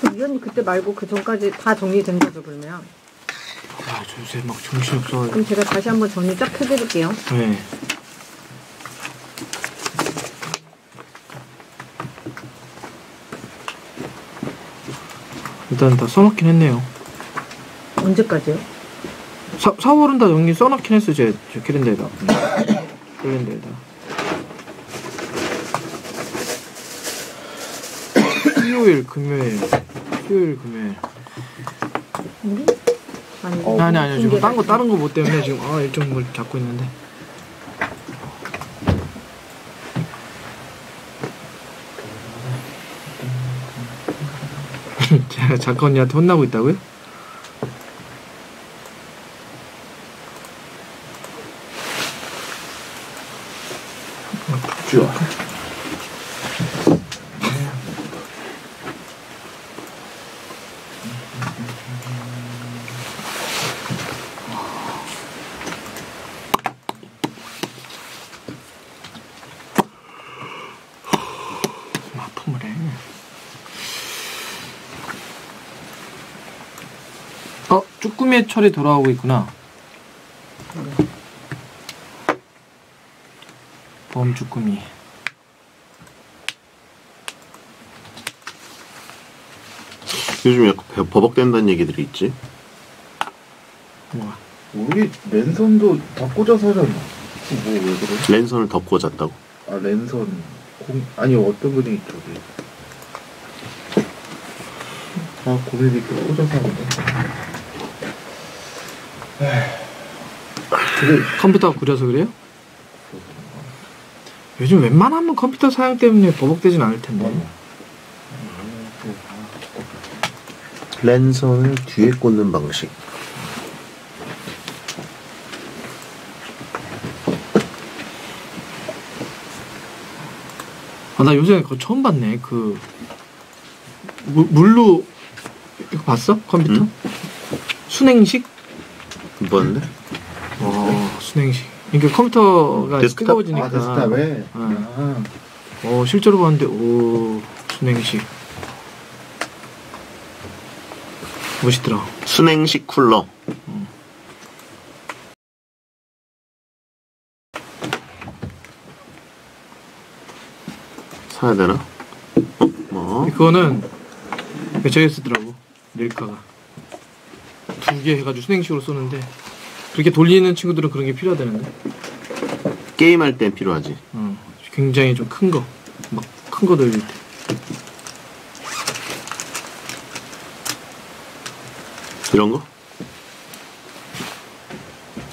그 위원님 그때 말고 그 전까지 다 정리된 거죠 그러면? 아, 저 요새 막 정신없어. 그럼 제가 다시 한번 정리 쫙 해드릴게요. 네. 일단 다 써놓긴 했네요. 언제까지요? 사, 4월은 다 정리 써놓긴 했어, 제, 저 캘린더에다. 캘린더에다. 수요일, 금요일, 수요일, 금요일. 우리? 아니, 어, 아니, 아니요. 지금 중계가 딴 거, 다른 거 뭐 때문에 지금, 아, 일정을 잡고 있는데. 제가 작가 언니한테 혼나고 있다고요? 좋아. 아픔을 해. 어, 쭈꾸미의 철이 돌아오고 있구나. 범 쭈꾸미. 요즘 약간 배- 버벅된다는 얘기들이 있지. 우리 랜선도 다 꽂아서 하잖아. 뭐왜 그래? 랜선을 덮고 잤다고. 아 랜선 공 아니 어떤 분이 저기 아 고민이 꽂아서 하는데. 컴퓨터가 구려서 그래요? 요즘 웬만하면 컴퓨터 사용 때문에 버벅대진 않을 텐데. 랜선을 뒤에 꽂는 방식. 아, 나 요새 그거 처음 봤네. 그 물, 물로 이거 봤어? 컴퓨터? 응? 수랭식? 뭐였는데? 와, 수랭식. 이게 컴퓨터가 데스크탑? 뜨거워지니까. 아 데스크탑에 응. 아, 어, 실제로 봤는데, 오, 수랭식. 멋있더라. 수랭식 쿨러. 사야 되나? 어? 뭐? 그거는 저기 쓰더라고. 릴카가. 두개 해가지고 순행식으로 쏘는데, 그렇게 돌리는 친구들은 그런 게 필요하다는데. 게임할 땐 필요하지. 어, 굉장히 좀 큰 거. 막 큰 거 돌릴 때. 이런 거?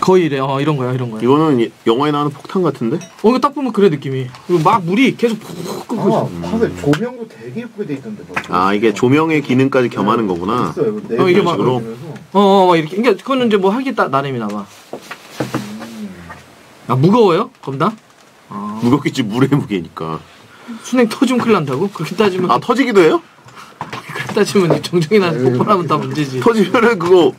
거의 이래. 어, 이런 거야, 이런 거야. 이거는 이- 영화에 나오는 폭탄 같은데? 어, 이거 딱 보면 그래, 느낌이. 그리고 막 물이 계속 푹 끓고 아 있어. 사실 조명도 되게 예쁘게 돼 있던데. 막. 아, 이게 조명의 기능까지 겸하는 거구나. 있어요. 네 어, 이게 막- 막 어, 어, 막 이렇게. 그러니까 그거는 이제 뭐 하기 따, 나름이나 봐. 아, 무거워요? 겁나? 아, 무겁겠지, 물의 무게니까. 순행 터지면 큰일 난다고? 그렇게 따지면, 아, 터지기도 해요? 그렇게 따지면 정전이 나서 폭발하면 다 문제지. 터지면은 그거,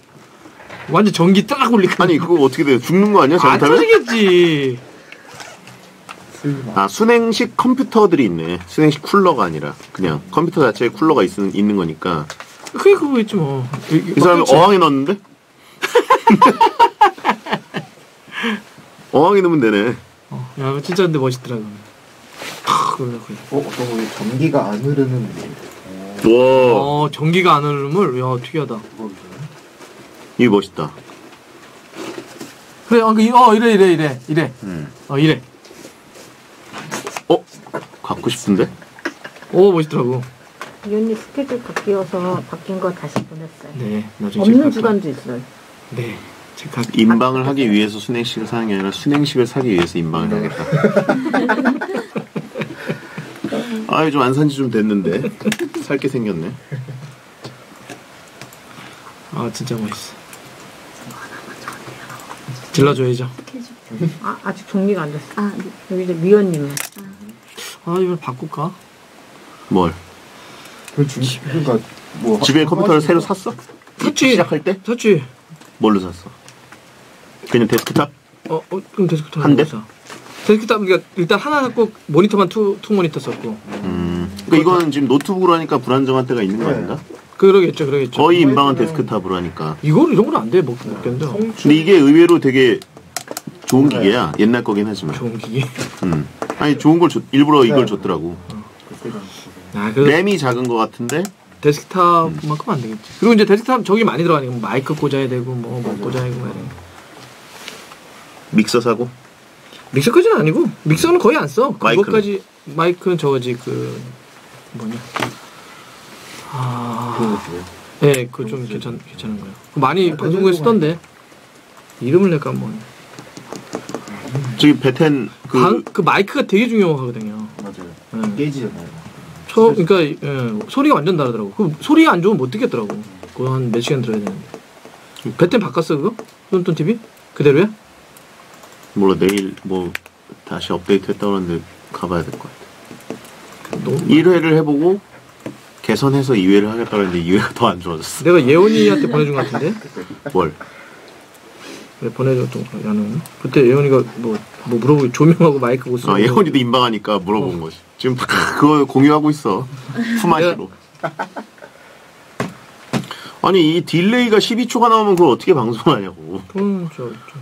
완전 전기 딱 올리고. 아니, 그거 어떻게 돼요? 죽는 거 아니야? 안 잘못하면? 터지겠지. 아, 순행식 컴퓨터들이 있네. 순행식 쿨러가 아니라. 그냥 컴퓨터 자체에 쿨러가 있, 있는 거니까. 그게 그거 있지 뭐. 이 사람이 어항에 넣었는데? 어항에 넣으면 되네. 어, 야, 이거 진짜 근데 멋있더라. 탁. 어 어떤 거 전기가 안 흐르는 뭐 와, 어, 전기가 안 흐르면, 야, 특이하다. 그거. 이거 멋있다. 그래, 어, 그, 어, 이래, 이래, 이래, 이래. 음. 어, 이래. 어? 갖고 싶은데? 오, 멋있더라고. 위원님 스케줄 바뀌어서 바뀐 거 다시 보냈어요. 네, 나중에 없는. 주간도 있어요. 네, 체크할 인방을 하기 위해서 순행식을 사는 게 아니라 순행식을 사기 위해서 인방을 하겠다. 아, 요즘 안 산지 좀 됐는데. 살게 생겼네. 아, 진짜 멋있어. 질러줘야죠. 아, 아직 정리가 안 됐어. 아, 네. 여기 이제 위원님. 아, 이걸 바꿀까? 뭘? 그 주, 그러니까 뭐 집에 하- 컴퓨터를 새로 샀어? 샀지. 시작할 때? 샀지. 뭘로 샀어? 그냥 데스크탑? 어, 어, 그럼 데스크톱 한 대? 사. 데스크탑 그러니까 일단 하나 갖고 모니터만 two, two 모니터 썼고 음. 그러니까 이거는 지금 노트북으로 하니까 불안정한 때가 있는 거 네. 아닌가? 그러겠죠 그러겠죠 거의 인방은 데스크탑으로 하니까. 이거는 이런 건 안돼 못 먹겠는데 근데 이게 의외로 되게 좋은 기계야. 옛날 거긴 하지만. 좋은 기계 음. 아니 좋은 걸 줬, 일부러 이걸 네. 줬더라고. 아 그래서 램이 작은 거 같은데 데스크탑만큼 안 되겠지 그리고 이제 데스크탑 저기 많이 들어가니까 뭐 마이크 꽂아야 되고 뭐, 뭐. 꽂아야 되고 말이야 믹서 사고. 믹서까지는 아니고 믹서는 거의 안 써 마이크는? 그것까지 마이크는 저거지 그 뭐냐 아 그런 거 줘요. 예, 그거 좀 괜찮 괜찮은 거예요. 많이 방송국에 쓰던데 이름을 내가 뭐. 저기 베텐 그 방, 그 마이크가 되게 중요하거든요. 맞아요. 예. 게이지잖아요. 저 그러니까 예, 소리가 완전 다르더라고. 그 소리가 안 좋으면 못 듣겠더라고. 그거 한 몇 시간 들어야 되는데. 배텐 바꿨어 그거? 손돈 TV? 그대로야? 몰라 내일 뭐 다시 업데이트 했다고 하는데 가봐야 될 것 같아. 너무 1회를 해보고 개선해서 2회를 하겠다고 했는데 2회가 더 안 좋아졌어. 내가 예원이한테 보내준 것 같은데? 뭘? 그래 보내줬던 거 나는 그때 예원이가 뭐, 뭐 물어보고 조명하고 마이크 못 쓰고 아, 예원이도 인방하니까 물어본 거지. 지금 그거 공유하고 있어. 품앗이로. 아니 이 delay가 12초가 나오면 그걸 어떻게 방송하냐고. 그건 저, 저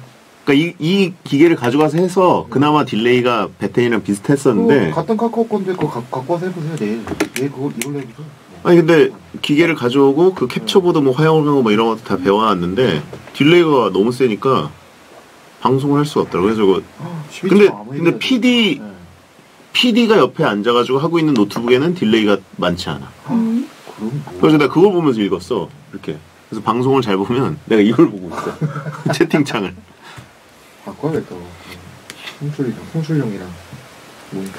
그러니까 이, 이 기계를 가져가서 해서 그나마 delay가 베텐이랑 비슷했었는데 그 같은 카카오 건데 그거 가- 갖고 와서 해보세요 내일. 내일 그걸 이걸로 해보세요. 아니 근데 기계를 가져오고 그 capture board 뭐 활용하고 뭐 이런 것도 다 배워놨는데 delay가 너무 세니까 방송을 할 수가 없더라고 그래서 12초 근데 근데 PD 네. PD가 옆에 앉아가지고 하고 있는 노트북에는 delay가 많지 않아. 뭐. 그래서 내가 그걸 보면서 읽었어. 이렇게. 그래서 방송을 잘 보면 내가 이걸 보고 있어. 채팅창을. 바꿔야겠다. 송출이랑 송출용이랑 모니터.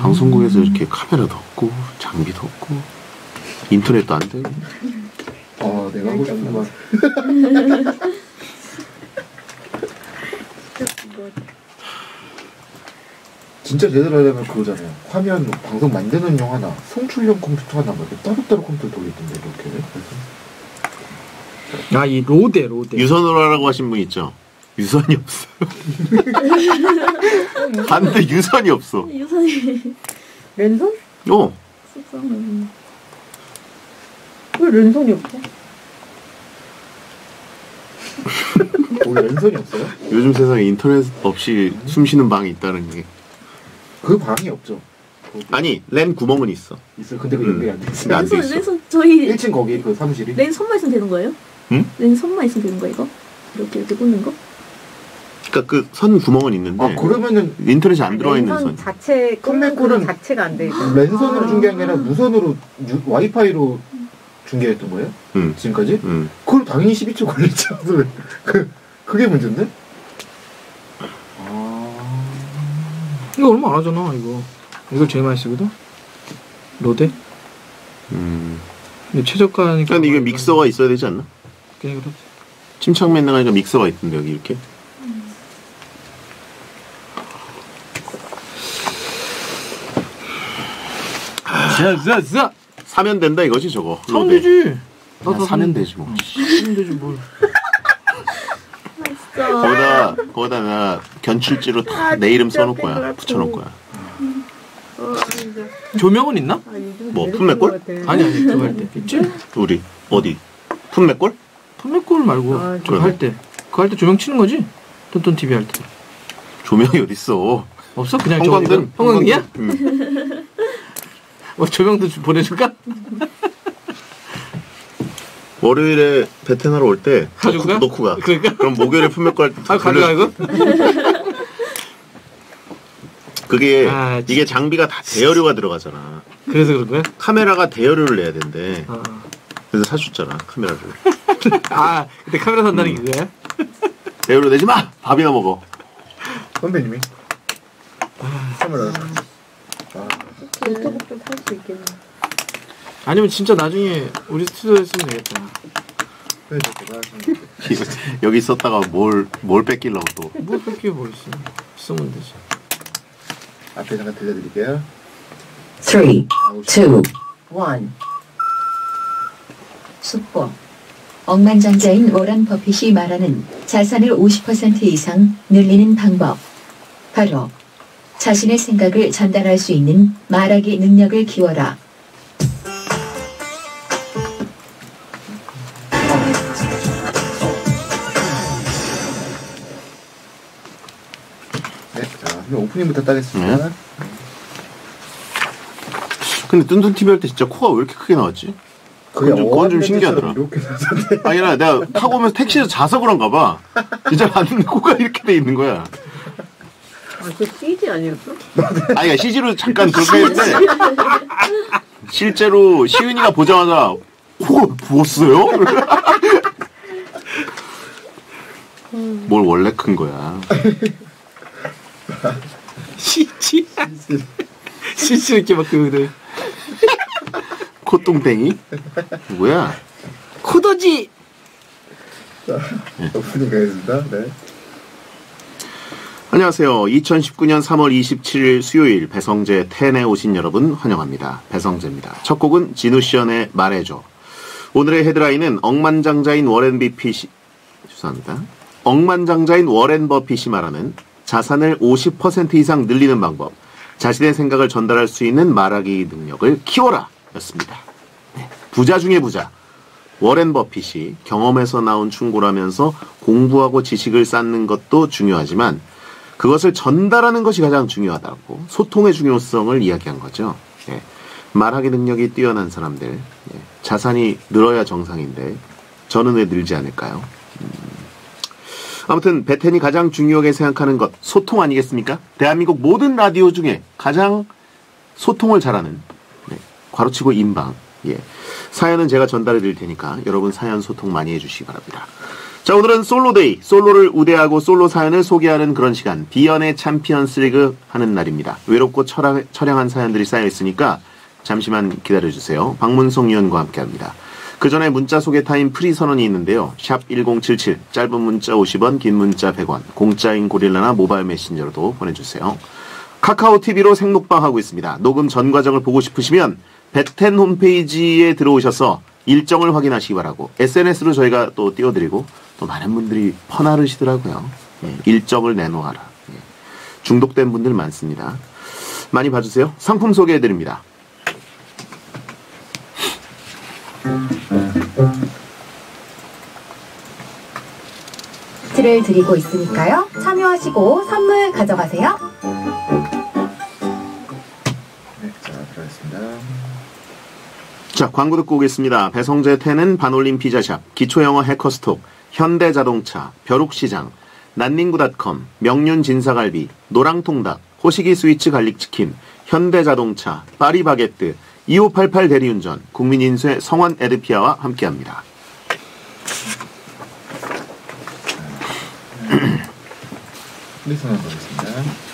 방송국에서 이렇게 카메라도 없고 장비도 없고 인터넷도 안 되고. 아 내가 하고 싶은 말. 진짜 제대로 하려면 그거잖아요. 화면 방송 만드는 용 하나, 송출용 컴퓨터 하나, 뭐 이렇게 따로따로 컴퓨터 돌리던데 이렇게. 그래서 아 이 로데 로데 유선으로 하라고 하신 분 있죠? 유선이 없어. 봤는데 유선이 없어. 유선이 랜선? 어. 속상해. 왜 랜선이 없어? 원래 랜선이 없어요? 요즘 세상에 인터넷 없이 숨 쉬는 방이 있다는 게. 그 방이 없죠. 거기 아니, 랜 구멍은 있어. 있어요. 근데 그 음. 연결이 안 돼 있어요. 안돼 랜선 있어. 랜선 저희 1층 거기 그 사무실이. 랜선만 있으면 되는 거예요? 응? 랜선만 있으면 되는 거 이거? 이렇게 이렇게 꽂는 거? 그러니까 그 선 구멍은 있는데 아 그러면은 인터넷이 안 들어와 있는 랜선 선. 자체 그 자체가 안 돼 있어. 랜선으로 아. 중계한 게 아니라 무선으로 유- 와이파이로 중계했던 거예요? 응. 지금까지? 응. 그걸 당연히 12초 걸렸지. 왜? 그 그게 문제인데? 아. 이거 얼마 안 하잖아 이거 이걸 제일 많이 쓰거든 로데 음. 근데 최저가니까 근데 이게 믹서가 있어야 되지 않나? 그냥 그렇지 침착맨 나가니까 믹서가 있던데 여기 이렇게. 자자자 사면 된다 이거지 저거. 사면. 되지 아, 사면 되지 뭐. 사면 되지 뭘 거기다 거기다 나 견출지로 다 내 이름 써놓을 거야. 붙여놓을 거야. 조명은 있나? 아, 뭐, 품맥골? 아니 아니 그거 할 때 있지? 우리 어디? 품맥골? 판매골 말고 아, 그거 할 때 그거 할 때 조명 치는 거지? 톤톤 TV 할 때 조명이 어딨어? 없어? 그냥 형광등. 형광등이야? 응. 뭐 조명도 좀 보내줄까? 월요일에 베텐하러 올때 가지고 가? 놓고 가. 그러니까 그럼 목요일에 품맥골 아 가져가 이거? 그게 아. 이게 장비가 다 대여료가 들어가잖아. 그래서 그런 거야? 카메라가 대여료를 내야 된대. 아, 그래서 사줬잖아 카메라를. 아 그때 카메라 산다는 음. 기대. 배우로 내지 마. 밥이나 먹어. 선배님이. 아, 선물 노트북 아, 좀팔 수 있겠네. 아니면 진짜 나중에 우리 스튜디오에 쓰면 되겠다. 여기 있었다가 뭘, 뭘 뺏기려고 또. 뭘 뺏기고 뭘 뭐 있어. 쓰면 되지. 앞에 잠깐 들려드릴게요. 3, 2, 1. 숙보. 억만장자인 워런 버핏이 말하는 자산을 50% 이상 늘리는 방법. 바로 자신의 생각을 전달할 수 있는 말하기 능력을 키워라. 네, 오프닝부터 따겠습니다. 네. 근데 뚠뚠 TV 할 때 진짜 코가 왜 이렇게 크게 나왔지? 그게 그건 좀- 그건 좀 신기하더라. 아니라 내가 타고 오면서 택시에서 자서 그런가 봐. 진짜 봤는데 코가 이렇게 돼 있는 거야. 아, 그 CG 아니었어? 아니, CG로 잠깐 그렇게 했는데, 실제로 시은이가 보자마자, 코가 부었어요? 뭘 원래 큰 거야. CG. CG 이렇게 막 그, 콧똥땡이? 뭐야? 코더지! 오프닝 가겠습니다. 네. 안녕하세요. 2019년 3월 27일 수요일 배성재 텐에 오신 여러분 환영합니다. 배성재입니다. 첫 곡은 진우시언의 말해줘. 오늘의 헤드라인은 억만장자인 워렌 버핏이 죄송합니다. 억만장자인 워렌 버핏이 말하는 자산을 50% 이상 늘리는 방법, 자신의 생각을 전달할 수 있는 말하기 능력을 키워라 였습니다. 네, 부자 중에 부자. 워렌 버핏이 경험에서 나온 충고라면서 공부하고 지식을 쌓는 것도 중요하지만 그것을 전달하는 것이 가장 중요하다고 소통의 중요성을 이야기한 거죠. 예. 말하기 능력이 뛰어난 사람들 예. 자산이 늘어야 정상인데 저는 왜 늘지 않을까요? 음. 아무튼 베텐이 가장 중요하게 생각하는 것 소통 아니겠습니까? 대한민국 모든 라디오 중에 가장 소통을 잘하는 네. 괄호치고 인방 예. 사연은 제가 전달해 드릴 테니까 여러분 사연 소통 많이 해주시기 바랍니다. 자 오늘은 솔로데이 솔로를 우대하고 솔로 사연을 소개하는 그런 시간 비연애 챔피언스 리그 하는 날입니다. 외롭고 처량, 처량한 사연들이 쌓여 있으니까 잠시만 기다려주세요. 박문성 위원과 함께 합니다. 그 전에 문자 소개 타임 프리 선언이 있는데요. 샵 1077 짧은 문자 50원 긴 문자 100원 공짜인 고릴라나 모바일 메신저로도 보내주세요. 카카오 TV로 생록방 하고 있습니다. 녹음 전 과정을 보고 싶으시면 베텐 홈페이지에 들어오셔서 일정을 확인하시기 바라고 SNS로 저희가 또 띄워드리고 또 많은 분들이 퍼나르시더라고요. 예, 일정을 내놓아라. 예, 중독된 분들 많습니다. 많이 봐주세요. 상품 소개해드립니다. 를 드리고 있으니까요. 참여하시고 선물 가져가세요. 네, 자, 들어가겠습니다. 자, 광고 듣고 오겠습니다. 배성재 텐은 반올림 피자샵, 기초영어 해커스톡, 현대자동차, 벼룩시장, 난닝구닷컴, 명륜 진사갈비, 노랑통닭, 호식이 스위치 갈릭치킨, 현대자동차, 파리바게뜨, 2588 대리운전, 국민인쇄 성원애드피아와 함께합니다. 프리 선언 가겠습니다.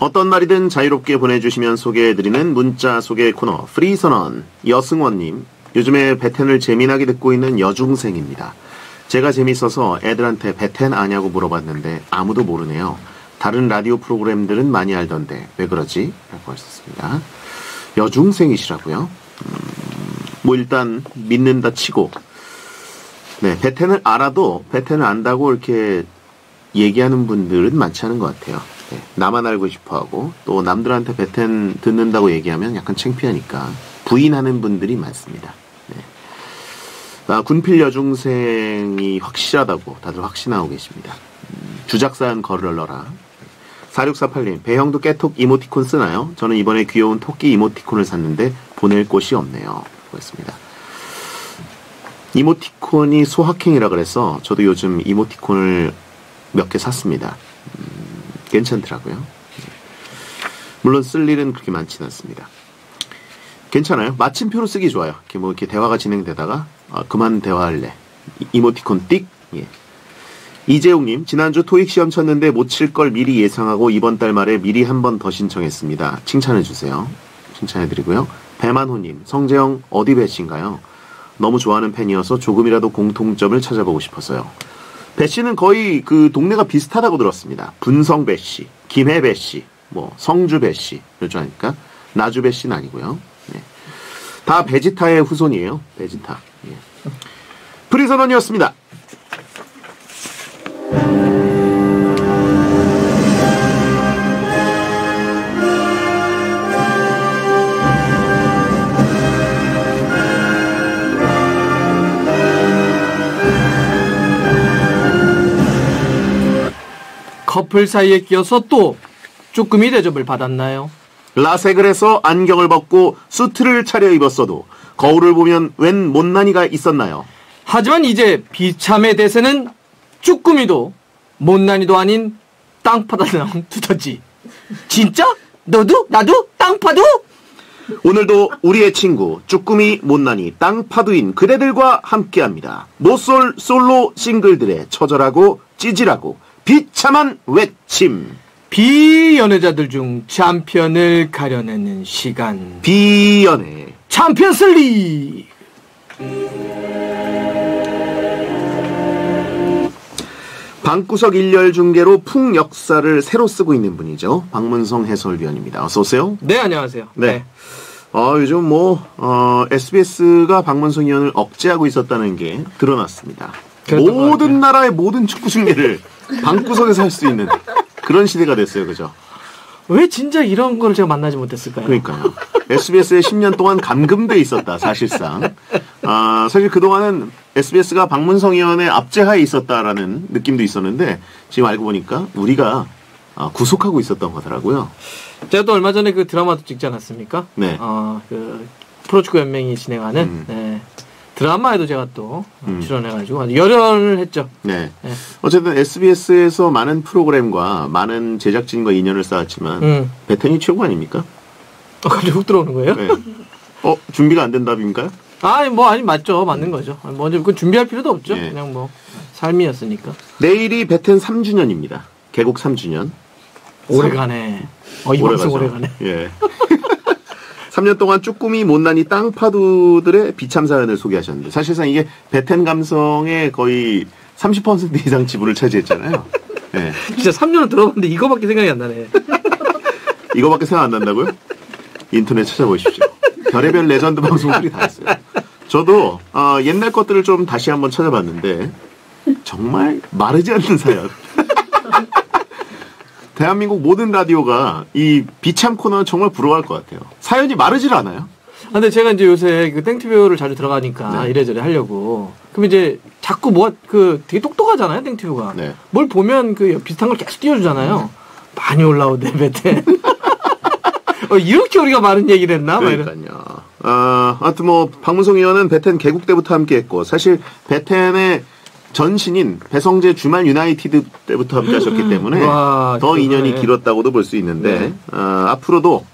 어떤 말이든 자유롭게 보내주시면 소개해드리는 문자 소개 코너 프리선언 여승원님 요즘에 베텐을 재미나게 듣고 있는 여중생입니다. 제가 재밌어서 애들한테 베텐 아냐고 물어봤는데 아무도 모르네요. 다른 라디오 프로그램들은 많이 알던데 왜 그러지? 라고 하셨습니다. 여중생이시라고요? 음, 뭐 일단 믿는다 치고 네 베텐을 알아도 베텐을 안다고 이렇게 얘기하는 분들은 많지 않은 것 같아요. 네, 나만 알고 싶어하고 또 남들한테 베텐 듣는다고 얘기하면 약간 창피하니까 부인하는 분들이 많습니다. 네. 아, 군필 여중생이 확실하다고 다들 확신하고 계십니다. 음, 주작사연 걸러라. 4648님, 배형도 깨톡 이모티콘 쓰나요? 저는 이번에 귀여운 토끼 이모티콘을 샀는데 보낼 곳이 없네요. 그랬습니다. 이모티콘이 소확행이라 그래서 저도 요즘 이모티콘을 몇 개 샀습니다. 음, 괜찮더라고요. 물론 쓸 일은 그렇게 많지는 않습니다. 괜찮아요. 마침표로 쓰기 좋아요. 이렇게 뭐 이렇게 대화가 진행되다가 아, 그만 대화할래. 이- 이모티콘 띡. 예. 이재용님 지난주 토익 시험 쳤는데 못 칠 걸 미리 예상하고 이번 달 말에 미리 한 번 더 신청했습니다. 칭찬해 주세요. 칭찬해 드리고요. 배만호님 성재형 어디 배신가요? 너무 좋아하는 팬이어서 조금이라도 공통점을 찾아보고 싶어서요. 배 씨는 거의 그 동네가 비슷하다고 들었습니다. 분성 배 씨, 김해 배 씨, 뭐 성주 배 씨, 않을까? 나주 배 씨는 아니고요. 네. 다 베지타의 후손이에요. 베지타. 예. 프리선언이었습니다. 커플 사이에 끼어서 또 쭈꾸미 대접을 받았나요? 라섹을 해서 안경을 벗고 수트를 차려 입었어도 거울을 보면 웬 못난이가 있었나요? 하지만 이제 비참의 대세는 쭈꾸미도 못난이도 아닌 땅파다랑 두더지. 진짜? 너도? 나도? 땅파도? 오늘도 우리의 친구 쭈꾸미 못난이 땅파두인 그대들과 함께합니다. 모쏠 솔로 싱글들의 처절하고 찌질하고 비참한 외침 비연애자들 중 챔피언을 가려내는 시간. 비연애 챔피언스 리그! 방구석 일렬 중계로 풍 역사를 새로 쓰고 있는 분이죠. 박문성 해설위원입니다. 어서 오세요. 네, 안녕하세요. 네. 어, 요즘 뭐 어, SBS가 박문성 위원을 억제하고 있었다는 게 드러났습니다. 모든 나라의 모든 축구 중계를 방구석에서 할 수 있는 그런 시대가 됐어요. 그죠? 왜 진짜 이런 걸 제가 만나지 못했을까요? 그러니까요. SBS에 10년 동안 감금돼 있었다, 사실상. 아, 사실 그동안은 SBS가 박문성 의원의 압제하에 있었다라는 느낌도 있었는데, 지금 알고 보니까 우리가 아, 구속하고 있었던 거더라고요. 제가 또 얼마 전에 그 드라마도 찍지 않았습니까? 네. 어, 그 프로축구 연맹이 진행하는 음. 네. 드라마에도 제가 또 음. 출연해가지고 아주 열연을 했죠. 네. 네. 어쨌든 SBS에서 많은 프로그램과 많은 제작진과 인연을 쌓았지만, 음. 베텐이 최고 아닙니까? 어, 갑자기 훅 들어오는 거예요? 네. 어, 준비가 안 된 답인가요? 아니 뭐 아니 맞죠, 맞는 거죠. 먼저 그 준비할 필요도 없죠. 예. 그냥 뭐 삶이었으니까. 내일이 베텐 3주년입니다. 개국 3주년. 오래가네. 어, 이 방송 오래가네. 예. 3년 동안 쭈꾸미 못난이 땅파두들의 비참 사연을 소개하셨는데 사실상 이게 베텐 감성의 거의 30% 이상 지분을 차지했잖아요. 예. 진짜 3년을 들어봤는데 이거밖에 생각이 안 나네. 이거밖에 생각 안 난다고요? 인터넷 찾아보십시오. 별의별 레전드 방송들이 다 있어요. 저도 어, 옛날 것들을 좀 다시 한번 찾아봤는데 정말 마르지 않는 사연. 대한민국 모든 라디오가 이 비참 코너는 정말 부러워할 것 같아요. 사연이 마르질 않아요. 아, 근데 제가 이제 요새 그 땡튜브를 자주 들어가니까 네. 이래저래 하려고. 그럼 이제 자꾸 뭐, 그 되게 똑똑하잖아요, 땡튜브가. 네. 뭘 보면 그 비슷한 걸 계속 띄워주잖아요. 많이 올라오네, 베텐. 어, 이렇게 우리가 많은 얘기를 했나? 그러니까요. 아, 하여튼 뭐 박문성 의원은 베텐 개국 때부터 함께했고 사실 베텐의 전신인 배성재 주말 유나이티드 때부터 함께 하셨기 때문에 와, 더 그러네. 인연이 길었다고도 볼 수 있는데 네. 아, 앞으로도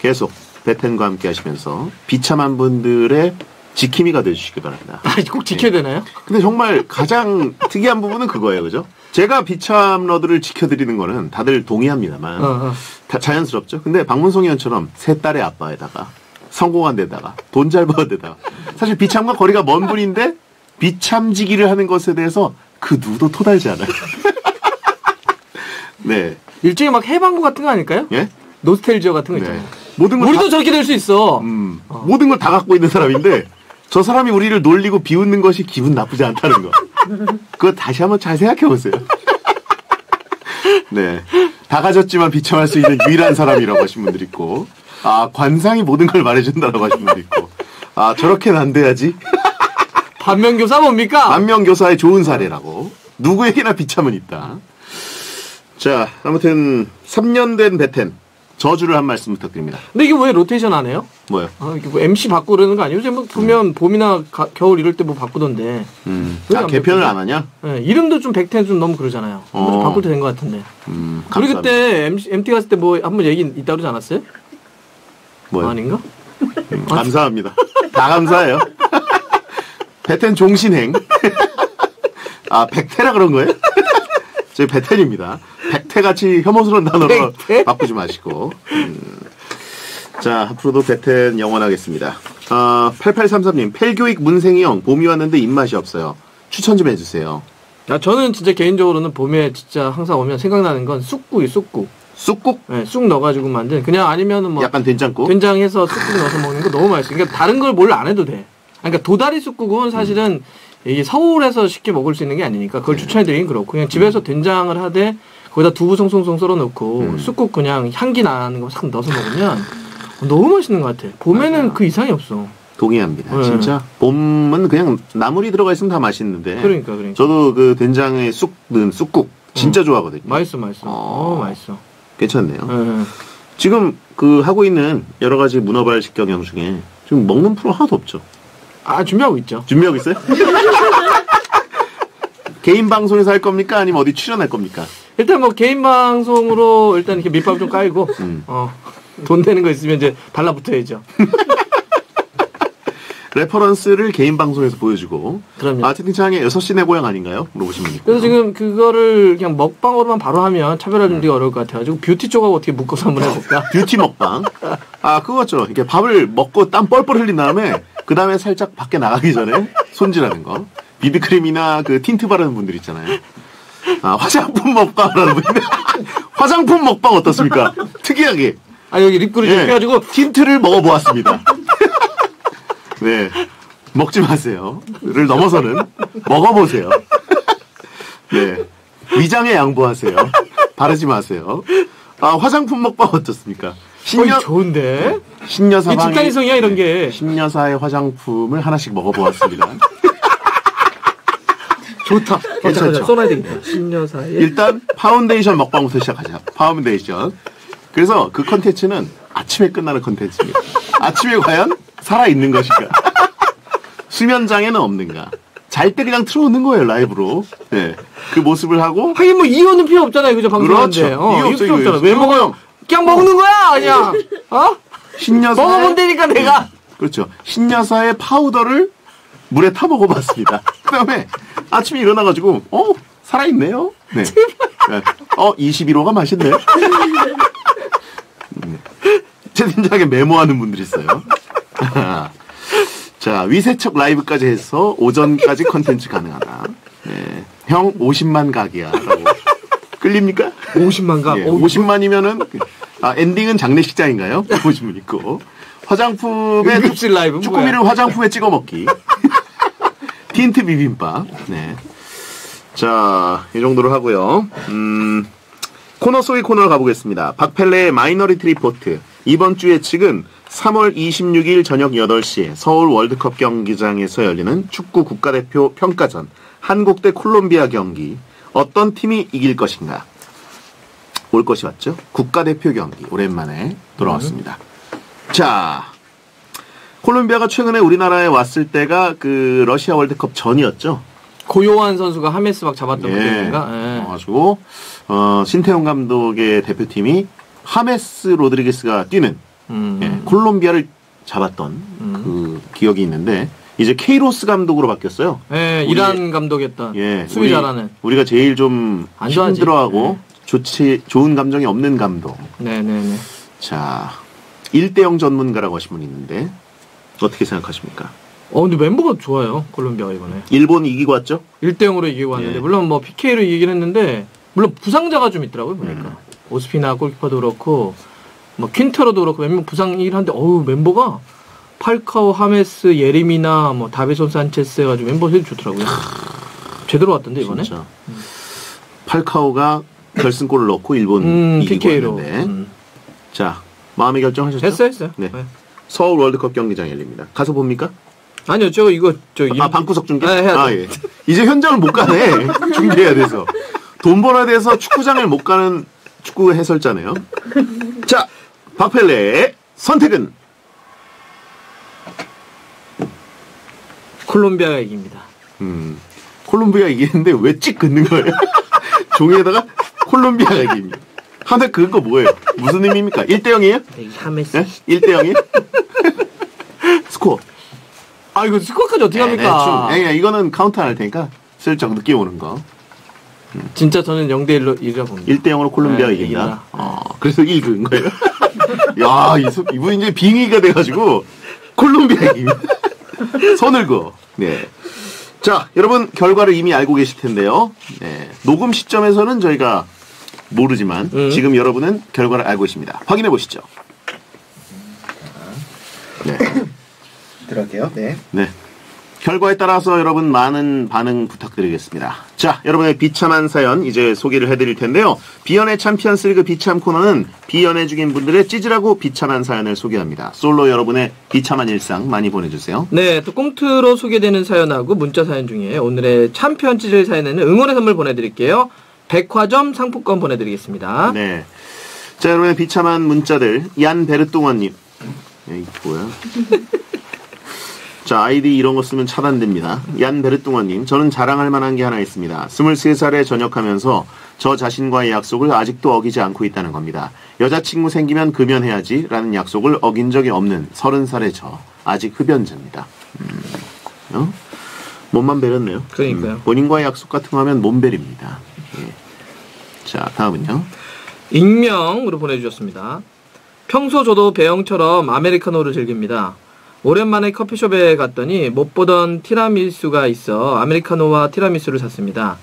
계속 베텐과 함께 하시면서 비참한 분들의 지킴이가 되주시기 바랍니다. 아, 꼭 지켜야 되나요? 근데 정말 가장 특이한 부분은 그거예요, 그죠? 제가 비참러들을 지켜드리는 거는 다들 동의합니다만 어, 어. 다 자연스럽죠. 근데 박문성 의원처럼 세 딸의 아빠에다가 성공한 데다가 돈 잘 버는 데다가 사실 비참과 거리가 먼 분인데 비참지기를 하는 것에 대해서 그 누구도 토달지 않아요. 네, 일종의 막 해방구 같은 거 아닐까요? 예, 노스텔지어 같은 거 네. 있잖아요. 모든 걸 우리도 다, 저렇게 될 수 있어. 음, 모든 걸 다 갖고 있는 사람인데 저 사람이 우리를 놀리고 비웃는 것이 기분 나쁘지 않다는 거. 그거 다시 한번 잘 생각해 보세요. 네. 다 가졌지만 비참할 수 있는 유일한 사람이라고 하신 분들 있고, 아, 관상이 모든 걸 말해준다라고 하신 분들 있고, 아, 저렇게는 안 돼야지. 반면교사 뭡니까? 만명교사의 좋은 사례라고. 누구에게나 비참은 있다. 자, 아무튼, 3년 된 베텐. 저주를 한 말씀 부탁드립니다. 근데 이게 왜 로테이션 안 해요? 뭐요? 아, 이게 뭐 MC 바꾸려는 거 아니에요? 요새 뭐 보면 봄이나 가- 겨울 이럴 때 뭐 바꾸던데. 음. 아, 개편을? 안 하냐? 예, 이름도 좀 백텐 좀 너무 그러잖아요. 어. 좀 바꿀 때 된 것 같은데. 음, 우리 감사합니다. 그때 MC, MT 갔을 때 뭐 한번 얘기 있다 그러지 않았어요? 뭐요? 아닌가? 음, 감사합니다. 다 감사해요. 베텐 종신행. 아, 백태라 그런 거예요? 저희 베텐입니다. 백태같이 혐오스러운 단어로 백태? 바꾸지 마시고. 음. 자, 앞으로도 베텐 영원하겠습니다. 아, 8833님, 펠교익 문생이 형, 봄이 왔는데 입맛이 없어요. 추천 좀 해주세요. 야, 저는 진짜 개인적으로는 봄에 진짜 항상 오면 생각나는 건 쑥국이 쑥국. 쑥국? 네, 쑥 넣어가지고 만든 그냥 아니면은 뭐 약간 된장국? 된장해서 쑥국 넣어서 먹는 거 너무 맛있어. 그러니까 다른 걸 뭘 안 해도 돼. 그러니까 도다리 쑥국은 사실은 이게 서울에서 쉽게 먹을 수 있는 게 아니니까 그걸 추천해드리긴 그렇고 그냥 집에서 된장을 하되 거기다 두부 송송송 썰어 넣고 음. 쑥국 그냥 향기 나는 거 싹 넣어서 먹으면 너무 맛있는 것 같아. 봄에는 맞아요. 그 이상이 없어. 동의합니다. 네. 진짜 봄은 그냥 나물이 들어가 있으면 다 맛있는데. 그러니까 그러니까 저도 그 된장에 쑥 넣은 쑥국 진짜 좋아하거든요. 맛있어 맛있어. 어. 어, 맛있어. 괜찮네요. 예, 예. 지금 그 하고 있는 여러 가지 문어발식 경영 중에 지금 먹는 프로 하나도 없죠. 아 준비하고 있죠. 준비하고 있어요? 개인 방송에서 할 겁니까? 아니면 어디 출연할 겁니까? 일단 뭐 개인 방송으로 일단 이렇게 밑밥 좀 깔고 음. 어, 돈 되는 거 있으면 이제 달라붙어야죠. reference를 개인 방송에서 보여주고 그럼요. 아 채팅창에 6시 내 고향 아닌가요? 물어보시면 있고요. 그래서 지금 그거를 그냥 먹방으로만 바로 하면 차별화 준비가 어려울 것 같아가지고 뷰티 쪽하고 어떻게 묶어서 한번 해볼까? 뷰티 먹방. 아, 그거죠. 이렇게 밥을 먹고 땀 뻘뻘 흘린 다음에, 그 다음에 살짝 밖에 나가기 전에 손질하는 거. 비비크림이나 그 틴트 바르는 분들 있잖아요. 아, 화장품 먹방하는 분들. 화장품 먹방 어떻습니까? 특이하게. 아 여기 립그리 좀 예, 해가지고 틴트를 먹어보았습니다. 네. 먹지 마세요. 를 넘어서는 먹어보세요. 네. 위장에 양보하세요. 바르지 마세요. 아, 화장품 먹방 어떻습니까? 어, 신여, 좋은데 신여사 이 집단이성이야 이런 게 신여사의 화장품을 하나씩 먹어보았습니다. 좋다. 어, 괜찮죠? 써놔야 되겠다. 신여사의 일단 파운데이션 먹방부터 시작하자. 파운데이션. 그래서 그 컨텐츠는 아침에 끝나는 컨텐츠입니다. 아침에 과연 살아있는 것인가? 수면장애는 없는가? 잘 때 그냥 틀어놓는 거예요, 라이브로. 네. 그 모습을 하고. 하긴 뭐 이유는 필요 없잖아요, 그죠 방송하는데. 그렇죠. 어, 이유 없죠, 필요. 없잖아. 왜 먹어요? 그냥 먹는 거야, 그냥. 어? 신여사의. 먹어본 다니까 내가. 그렇죠. 신여사의 파우더를 물에 타 먹어봤습니다. 그 다음에 아침에 일어나가지고, 어, 살아있네요. 네. 네. 어, 21호가 맛있네. 음. 채팅창에 메모하는 분들이 있어요. 자, 위세척 라이브까지 해서 오전까지 컨텐츠 가능하다. 네. 형 50만 각이야. 라고. 끌립니까? 50만 가. 예, 어, 50만이면은, 아, 엔딩은 장례식장인가요? 보신 분 있고. 화장품에 응급실 라이브 쭈꾸미를 뭐야? 화장품에 찍어 먹기. 틴트 비빔밥. 네. 자, 이 정도로 하고요. 음, 코너 속의 코너로 가보겠습니다. 박펠레의 마이너리티 리포트. 이번 주 예측은 3월 26일 저녁 8시에 서울 월드컵 경기장에서 열리는 축구 국가대표 평가전 한국 대 콜롬비아 경기. 어떤 팀이 이길 것인가? 올 것이 왔죠? 국가대표 경기. 오랜만에 돌아왔습니다. 자, 콜롬비아가 최근에 우리나라에 왔을 때가 그 러시아 월드컵 전이었죠. 고요한 선수가 하메스 막 잡았던 예. 그때인가? 예. 그래가지고 어, 신태용 감독의 대표팀이 하메스 로드리게스가 뛰는 음. 예, 콜롬비아를 잡았던 음. 그 기억이 있는데 이제 케이로스 감독으로 바뀌었어요. 예, 우리- 이란 감독이었던 예, 수비 잘하는. 우리가 제일 좀안 좋아하지. 힘들어하고 좋지 좋은 감정이 없는 감독. 네, 네, 네. 자, 1대0 전문가라고 하신 분이 있는데 어떻게 생각하십니까? 어, 근데 멤버가 좋아요. 콜롬비아가 이번에. 일본 이기고 왔죠? 1대 0으로 이기고 왔는데 예. 물론 뭐 PK로 이기긴 했는데 물론 부상자가 좀 있더라고요, 보니까. 음. 오스피나 골키퍼도 그렇고 뭐 퀸테로도 그렇고 몇 명 부상이긴 한데 어우, 멤버가 팔카오, 하메스, 예리미나, 뭐 다비손 산체스 해가지고 멤버 되게 좋더라고요. 제대로 왔던데 이번에. 진짜. 팔카오가 결승골을 넣고 일본 음, 이기고. 왔는데 음. 자 마음의 결정하셨죠? 했어요, 했어요. 네. 네. 서울 월드컵 경기장 열립니다. 가서 봅니까? 아니요, 저 이거 저아 방구석 중계? 네, 해야죠. 아, 예. 이제 현장을 못 가네. 중계해야 돼서 돈 벌어야 돼서 축구장을 못 가는 축구 해설자네요. 자 박펠레의 선택은 콜롬비아가 이깁니다. 음, 콜롬비아 이기는데 왜 찍 긋는 거예요? 종이에다가 콜롬비아가 이깁니다. 하나 그거 뭐예요? 무슨 의미입니까? 1대 0이에요? 네, 하메스. 네? 1대 0이에요? 스코어. 아 이거 스코어까지 어떻게 합니까? 네, 네, 이거는 카운트 안할 테니까 슬쩍 늦게 오는 거. 진짜 저는 0대 1로 이기라 봅니다. 1대 0으로 콜롬비아가 네, 이긴다. 이긴다. 어, 그래서 1 그은 거예요. 야, 이, 소- 이분 이제 빙의가 돼 가지고 콜롬비아 이깁니다. 선을 그어. 네. 자, 여러분 결과를 이미 알고 계실 텐데요. 네, 녹음 시점에서는 저희가 모르지만 음. 지금 여러분은 결과를 알고 있습니다. 확인해 보시죠. 네. 들어갈게요. 네. 네. 결과에 따라서 여러분 많은 반응 부탁드리겠습니다. 자, 여러분의 비참한 사연 이제 소개를 해드릴 텐데요. 비연애 챔피언스 리그 비참 코너는 비연애 중인 분들의 찌질하고 비참한 사연을 소개합니다. 솔로 여러분의 비참한 일상 많이 보내주세요. 네, 또 꽁트로 소개되는 사연하고 문자 사연 중에 오늘의 참피언 찌질 사연에는 응원의 선물 보내드릴게요. 백화점 상품권 보내드리겠습니다. 네. 자, 여러분의 비참한 문자들 얀 베르뚱원님. 에이, 뭐야? 자, 아이디 이런 거 쓰면 차단됩니다. 얀 베르뚱원님, 저는 자랑할 만한 게 하나 있습니다. 23살에 전역하면서 저 자신과의 약속을 아직도 어기지 않고 있다는 겁니다. 여자친구 생기면 금연해야지 라는 약속을 어긴 적이 없는 30살의 저. 아직 흡연자입니다. 음, 어? 몸만 베렸네요. 그러니까요. 음, 본인과의 약속 같은 거 하면 몸베립니다. 예. 자, 다음은요. 익명으로 보내주셨습니다. 평소 저도 배영처럼 아메리카노를 즐깁니다. 오랜만에 커피숍에 갔더니 못 보던 티라미수가 있어 아메리카노와 티라미수를 샀습니다.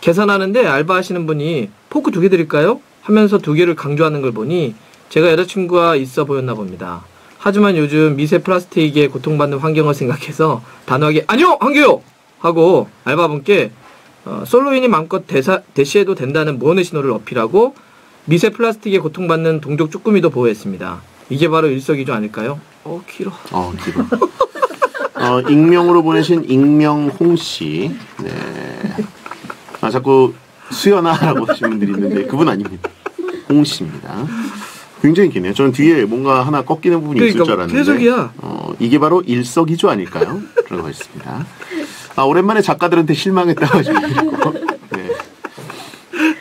계산하는데 알바하시는 분이 포크 두 개 드릴까요? 하면서 두 개를 강조하는 걸 보니 제가 여자친구가 있어 보였나 봅니다. 하지만 요즘 미세 플라스틱에 고통받는 환경을 생각해서 단호하게 아니요! 한 개요! 하고 알바분께 어, 솔로인이 마음껏 대사, 대시해도 된다는 무언의 신호를 어필하고 미세 플라스틱에 고통받는 동족 쭈꾸미도 보호했습니다. 이게 바로 일석이조 아닐까요? 어 길어. 어, 길어. 어, 익명으로 보내신 익명홍 씨. 네. 아, 자꾸 수연아라고 하신 분들이 있는데 그분 아닙니다. 홍 씨입니다. 굉장히 기네요. 저는 뒤에 뭔가 하나 꺾이는 부분이 있을 줄 그러니까 알았는데. 계속이야. 어, 이게 바로 일석이조 아닐까요? 라고 했습니다. 아, 오랜만에 작가들한테 실망했다고 하시고 네.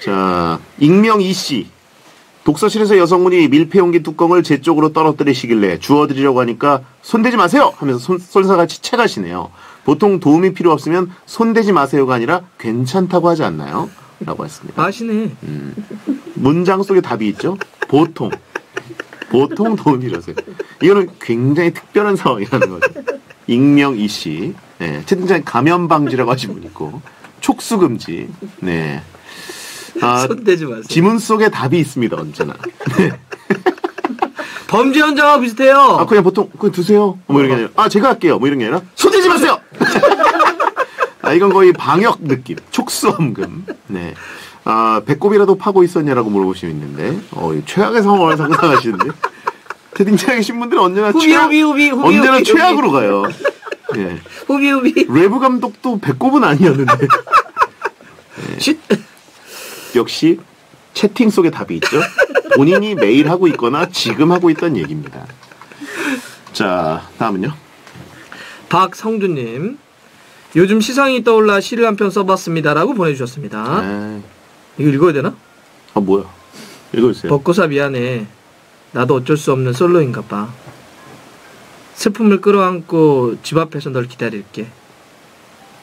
자, 익명 이 씨. 독서실에서 여성분이 밀폐 용기 뚜껑을 제 쪽으로 떨어뜨리시길래 주워드리려고 하니까 손대지 마세요! 하면서 손, 손사같이 채가시네요. 보통 도움이 필요 없으면 손대지 마세요가 아니라 괜찮다고 하지 않나요? 라고 했습니다. 아시네. 문장 속에 답이 있죠? 보통. 보통 도움이 필요하세요. 이거는 굉장히 특별한 상황이라는 거죠. 익명 이씨. 네, 채팅창에 감염 방지라고 하신 분 있고, 촉수 금지. 네. 아, 손대지 마세요. 지문 속에 답이 있습니다, 언제나. 범죄 현장하고 비슷해요. 아, 그냥 보통, 그냥 두세요. 뭐 이런 게 아니라, 아, 제가 할게요. 뭐 이런 게 아니라, 손대지 마세요! 아, 이건 거의 방역 느낌. 촉수엄금. 네. 아, 배꼽이라도 파고 있었냐라고 물어보시면 있는데, 어, 이 최악의 상황을 상상하시는데, 채팅창에 계신 분들은 언제나 후비 최악, 후비 후비 후비 언제나 후비, 최악으로 가요. 예. 후비 후비. 뢰브 감독도 배꼽은 아니었는데, 쉿. 역시 채팅 속에 답이 있죠. 본인이 매일 하고 있거나 지금 하고 있던 얘기입니다. 자, 다음은요. 박성주님. 요즘 시상이 떠올라 시를 한 편 써봤습니다라고 보내주셨습니다. 아, 이거 읽어야 되나? 아 뭐야? 읽어주세요. 벚꽃아 미안해. 나도 어쩔 수 없는 솔로인가 봐. 슬픔을 끌어안고 집 앞에서 널 기다릴게.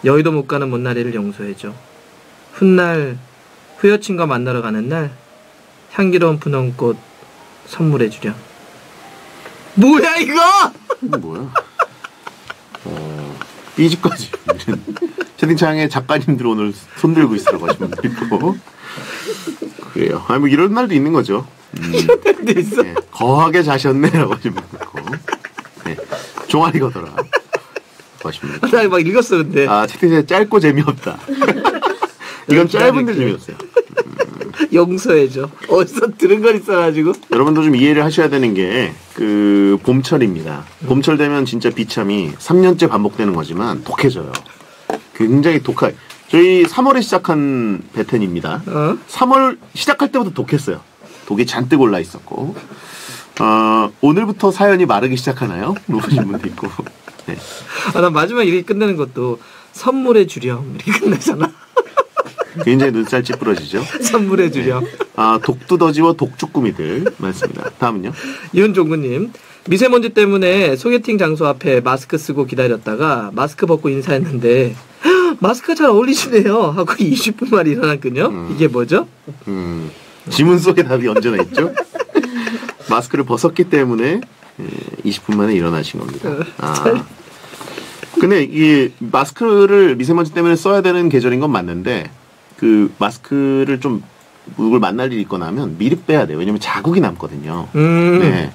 여의도 못 가는 못나리를 용서해줘. 훗날 후여친과 만나러 가는 날 향기로운 분홍꽃 선물해 주렴. 뭐야 이거? 이거 뭐야? 어, 삐집까지. 채팅창에 작가님들 오늘 손 들고 있으라고 분들 있고. 그래요. 아니, 뭐 이런 날도 있는 거죠. 음, 돼 있어. 네, 거하게 자셨네라고 분 있고. 네, 종아리 거더라. 분 있고. 나막 읽었어 근데 아, 채팅창에 짧고 재미없다. 이건 짧은데 재미없어요. 용서해줘. 어디서 들은 걸 있어가지고. 여러분도 좀 이해를 하셔야 되는 게, 그, 봄철입니다. 봄철 되면 진짜 비참이 3년째 반복되는 거지만 독해져요. 굉장히 독하, 저희 3월에 시작한 배텐입니다. 어? 3월 시작할 때부터 독했어요. 독이 잔뜩 올라 있었고, 어, 오늘부터 사연이 마르기 시작하나요? 물어보신 분도 있고. 네. 아, 난 마지막 이렇게 끝내는 것도 선물해 주렴 이렇게 끝나잖아. 굉장히 눈살 찌푸러지죠? 선물해 주렴. 아, 독두더지와 독쭈꾸미들 많습니다. 다음은요? 이은종구님 미세먼지 때문에 소개팅 장소 앞에 마스크 쓰고 기다렸다가 마스크 벗고 인사했는데 마스크가 잘 어울리시네요 하고 20분 만에 일어났군요. 음. 이게 뭐죠? 음, 지문 속에 답이 언제나 있죠? 마스크를 벗었기 때문에 예, 20분 만에 일어나신 겁니다. 아, 근데 이 마스크를 미세먼지 때문에 써야 되는 계절인 건 맞는데 그 마스크를 좀 누굴 만날 일이 있거나 하면 미리 빼야 돼요. 왜냐면 자국이 남거든요. 음. 네.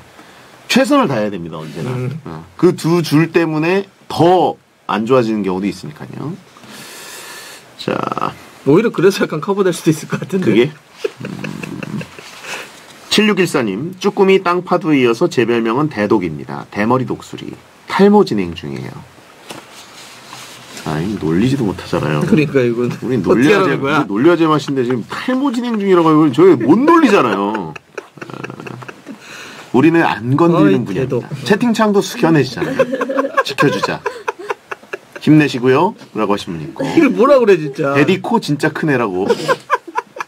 최선을 다해야 됩니다, 언제나. 음. 그두 줄 때문에 더 안 좋아지는 경우도 있으니까요. 자, 오히려 그래서 약간 커버될 수도 있을 것 같은데. 그게. 음, 7614님, 쭈꾸미 땅파도 이어서 제 별명은 대독입니다. 대머리 독수리. 탈모 진행 중이에요. 아니, 놀리지도 못하잖아요. 그러니까 이건 어떻게 놀려야 거야? 우리 놀려야 제맛인데 지금 탈모 진행 중이라고 하고 저희 못 놀리잖아요. 아, 우리는 안 건드리는 어이, 분야입니다. 개독. 채팅창도 숙여내시잖아요. 지켜주자. 힘내시고요. 라고 하신 분 있고. 이걸 뭐라 그래 진짜. 에디 코 진짜 큰 애라고.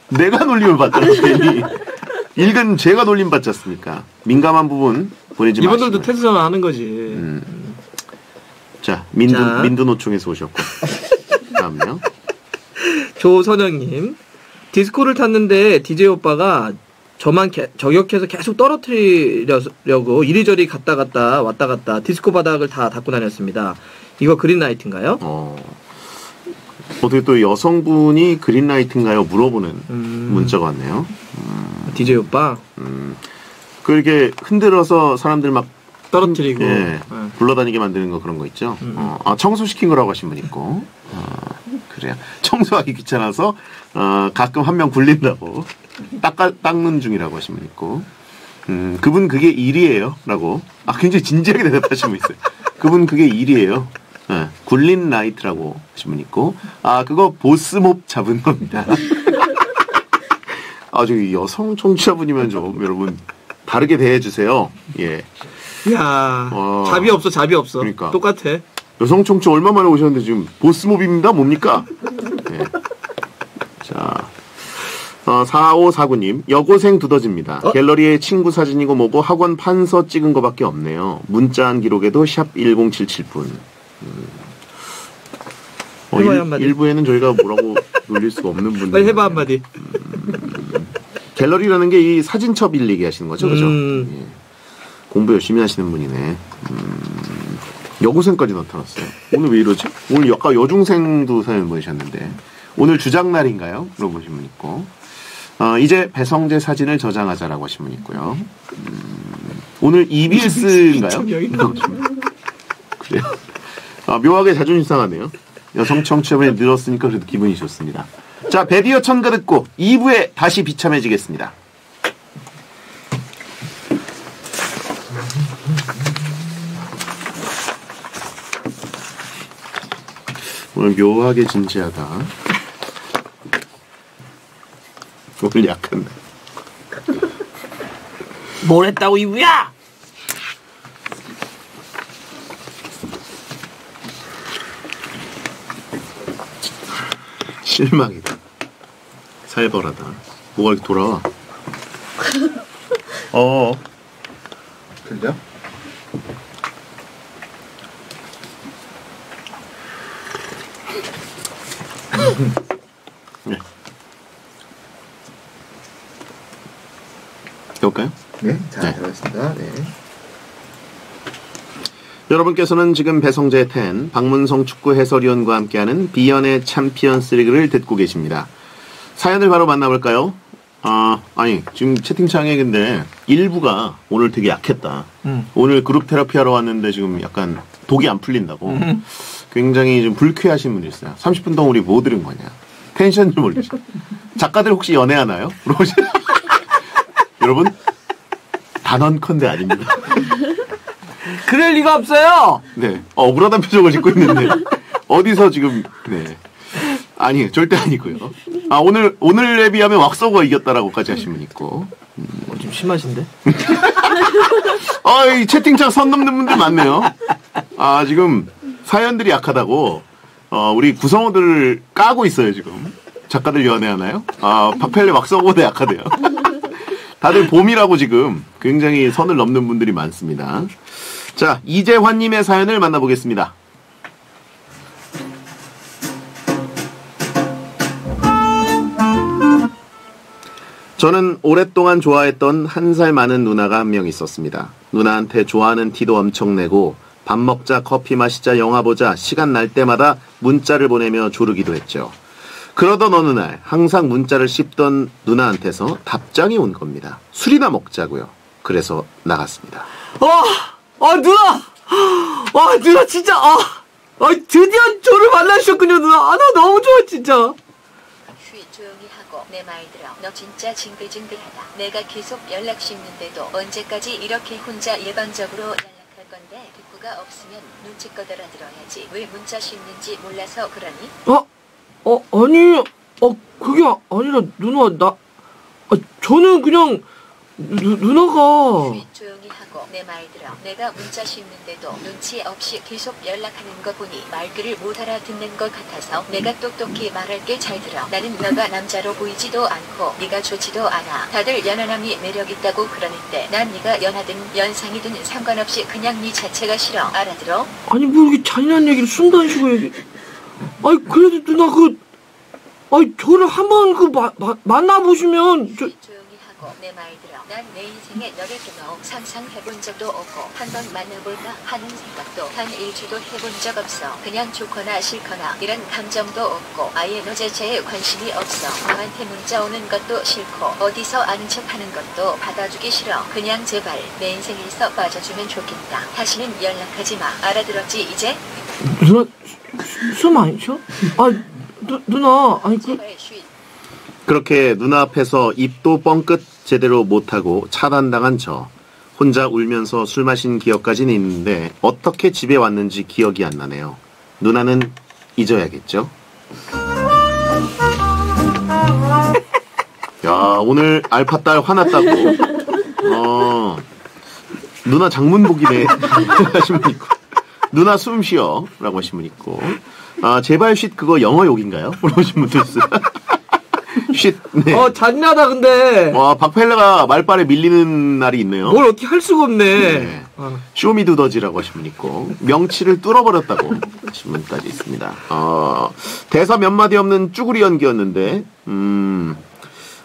내가 놀림을 받잖아, 괜히. 읽은 제가 놀림 받지 않습니까? 민감한 부분 보내지 마시고. 이분들도 테스트만 하는 거지. 음. 자, 민두, 자. 민두노총에서 오셨고. 다음요. 조선영님 디스코를 탔는데 DJ 오빠가 저만 개- 저격해서 계속 떨어뜨리려고 이리저리 갔다 갔다 왔다 갔다 디스코 바닥을 다 닦고 다녔습니다. 이거 그린라이트인가요? 어. 어떻게 또 여성분이 그린라이트인가요? 물어보는 음. 문자가 왔네요. DJ 오빠 음. 그렇게 흔들어서 사람들 막 떨어뜨리고 예, 네. 굴러다니게 만드는 거 그런 거 있죠. 음. 어, 아, 청소시킨 거라고 하신 분 있고. 어, 그래요. 청소하기 귀찮아서 어, 가끔 한 명 굴린다고 닦아, 닦는 중이라고 하신 분 있고. 음, 그분 그게 일이에요. 라고. 아, 굉장히 진지하게 대답하신 분 있어요. 그분 그게 일이에요. 예, 굴린 라이트라고 하신 분 있고. 아, 그거 보스몹 잡은 겁니다. 아, 저기 여성 청취자분이면 좀 여러분 다르게 대해주세요. 예. 야 어. 잡이 없어 잡이 없어 그러니까. 똑같아 여성 청취 얼마 만에 오셨는데 지금 보스몹입니다. 뭡니까? 예. 자. 어, 4549님, 여고생 두더지입니다. 어? 갤러리에 친구 사진이고 뭐고 학원 판서 찍은 거밖에 없네요. 문자한 기록에도 샵 1077분. 음. 어, 일. 일부에는 저희가 뭐라고 놀릴 수가 없는 분들. 빨리 해봐 한마디 갤러리라는 게 이 사진첩 빌리기 하시는 거죠, 그죠? 음. 예. 공부 열심히 하시는 분이네. 음, 여고생까지 나타났어요. 오늘 왜 이러지? 오늘 아까 여중생도 사연 보내셨는데 오늘 주장날인가요? 물어보신 분 있고 어, 이제 배성재 사진을 저장하자라고 하신 분 있고요. 음, 오늘 EBS인가요? 그래요. 아, 묘하게 자존심 상하네요. 여성 청취자분이 늘었으니까 그래도 기분이 좋습니다. 자, 베디어 천가 듣고 2부에 다시 비참해지겠습니다. 오늘 묘하게 진지하다. 오늘 약한. 뭘 했다고 이부야 실망이다. 살벌하다. 뭐가 이렇게 돌아와? 어. 들려? 네. 해볼까요? 네, 자, 네. 들어갔습니다. 네. 여러분께서는 지금 배성재 텐 박문성 축구 해설위원과 함께하는 비연의 챔피언스 리그를 듣고 계십니다. 사연을 바로 만나볼까요? 아, 아니, 지금 채팅창에 근데 일부가 오늘 되게 약했다. 음. 오늘 그룹 테라피 하러 왔는데 지금 약간 독이 안 풀린다고. 굉장히 좀 불쾌하신 분이 있어요. 30분 동안 우리 뭐 들은 거냐. 텐션 좀 올리죠. 작가들 혹시 연애하나요? 여러분, 단언컨대 아닙니다. 그럴 리가 없어요 네. 어, 억울하다는 표정을 짓고 있는데 어디서 지금 네. 아니 절대 아니고요. 아 오늘 오늘 에 비하면 왁서가 이겼다라고까지 하신 분 있고. 어, 좀 심하신데 아 이 채팅창 선 넘는 분들 많네요. 아 지금 사연들이 약하다고 어, 우리 구성원들을 까고 있어요 지금. 작가들 연애하나요? 아 파펠레 왁서보다 약하대요. 다들 봄이라고 지금 굉장히 선을 넘는 분들이 많습니다. 자 이재환님의 사연을 만나보겠습니다. 저는 오랫동안 좋아했던 한 살 많은 누나가 한 명 있었습니다. 누나한테 좋아하는 티도 엄청 내고 밥 먹자, 커피 마시자, 영화 보자, 시간 날 때마다 문자를 보내며 조르기도 했죠. 그러던 어느 날 항상 문자를 씹던 누나한테서 답장이 온 겁니다. 술이나 먹자고요. 그래서 나갔습니다. 아, 아 누나, 아 누나 진짜, 아, 아 드디어 저를 만나주셨군요 누나. 아 나 너무 좋아 진짜. 쉬 조용히 하고 내 말 들어 너 진짜 징글징글하다 내가 계속 연락 씹는데도 언제까지 이렇게 혼자 일방적으로 듣고가 없으면 눈치껏 알아들어야지 왜 문자 씹는지 몰라서 그러니? 어, 어 아니, 어 그게 아니라 누나 나, 아, 저는 그냥 누, 누나가 쉬 조용히 하고 내 말 들어 내가 문자 씹는데도 눈치 없이 계속 연락하는 거 보니 말귀를 못 알아듣는 것 같아서 내가 똑똑히 말할게 잘 들어 나는 너가 남자로 보이지도 않고 네가 좋지도 않아 다들 연하남이 매력 있다고 그러는데 난 네가 연하든 연상이든 상관없이 그냥 네 자체가 싫어 알아들어? 아니 뭐 이렇게 잔인한 얘기를 순간식으로 얘기. 아니 그래도 누나 그, 아니 저를 한번 그 마, 마, 만나 보시면 저. 하고 내 말 들어 난 내 인생에 너를 끊어 상상해본 적도 없고 한번 만나볼까 하는 생각도 단 일주도 해본 적 없어. 그냥 좋거나 싫거나 이런 감정도 없고 아예 너 자체에 관심이 없어. 너한테 문자 오는 것도 싫고 어디서 아는 척 하는 것도 받아주기 싫어. 그냥 제발 내 인생에서 빠져주면 좋겠다. 다시는 연락하지 마. 알아들었지 이제? 누나 수- 숨 아니죠? 아 누, 누나 아니 그 그렇게 누나 앞에서 입도 뻥끗 제대로 못하고 차단당한 저. 혼자 울면서 술 마신 기억까지는 있는데 어떻게 집에 왔는지 기억이 안 나네요. 누나는 잊어야겠죠? 야 오늘 알파 딸 화났다고. 어 누나 장문복이네 하신 분 있고 누나 숨 쉬어라고 하신 분 있고 아 제발 쉿 그거 영어 욕인가요? 물어보신 분도 있어요. 쉿 네. 어 잔인하다 근데 와 박펠레가 말빨에 밀리는 날이 있네요. 뭘 어떻게 할 수가 없네. 네. 어. 쇼미두더지라고 하신 분 있고 명치를 뚫어버렸다고 하신 분까지 있습니다. 어, 대사 몇 마디 없는 쭈구리 연기였는데 음,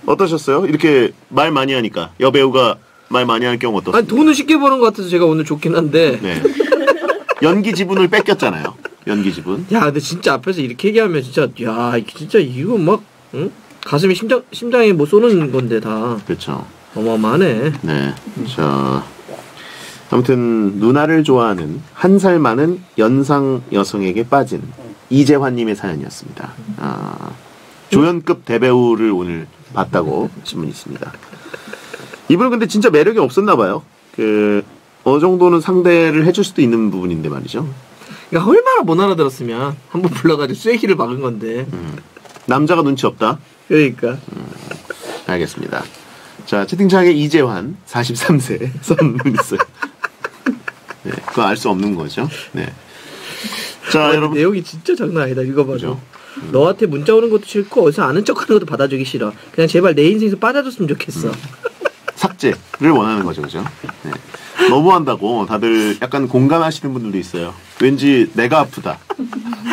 어떠셨어요? 이렇게 말 많이 하니까 여배우가 말 많이 하는 경우 어떻습니까? 아니 돈을 쉽게 버는 것 같아서 제가 오늘 좋긴 한데. 네. 연기 지분을 뺏겼잖아요. 연기 지분. 야, 근데 진짜 앞에서 이렇게 얘기하면 진짜 야, 진짜 이거 막 응? 가슴이 심장 심장에 뭐 쏘는 건데 다 그렇죠. 어마어마하네. 네. 자, 아무튼 누나를 좋아하는 한 살 많은 연상 여성에게 빠진 이재환님의 사연이었습니다. 아, 조연급 대배우를 오늘 봤다고 하신 분이 있습니다. 이분은 근데 진짜 매력이 없었나 봐요. 그 어느 정도는 상대를 해줄 수도 있는 부분인데 말이죠. 그러니까 얼마나 못 알아들었으면 한 번 불러가지고 쐐기를 막은 건데. 남자가 눈치 없다. 그러니까 알겠습니다. 자, 채팅창에 이재환 43세 선분 있어요. 네, 그거 알 수 없는 거죠. 네. 자, 아, 여러분. 내용이 진짜 장난 아니다. 읽어봐도. 그죠? 너한테 문자 오는 것도 싫고 어디서 아는 척하는 것도 받아주기 싫어. 그냥 제발 내 인생에서 빠져줬으면 좋겠어. 삭제를 원하는 거죠, 그죠? 네. 너무한다고 다들 약간 공감하시는 분들도 있어요. 왠지 내가 아프다.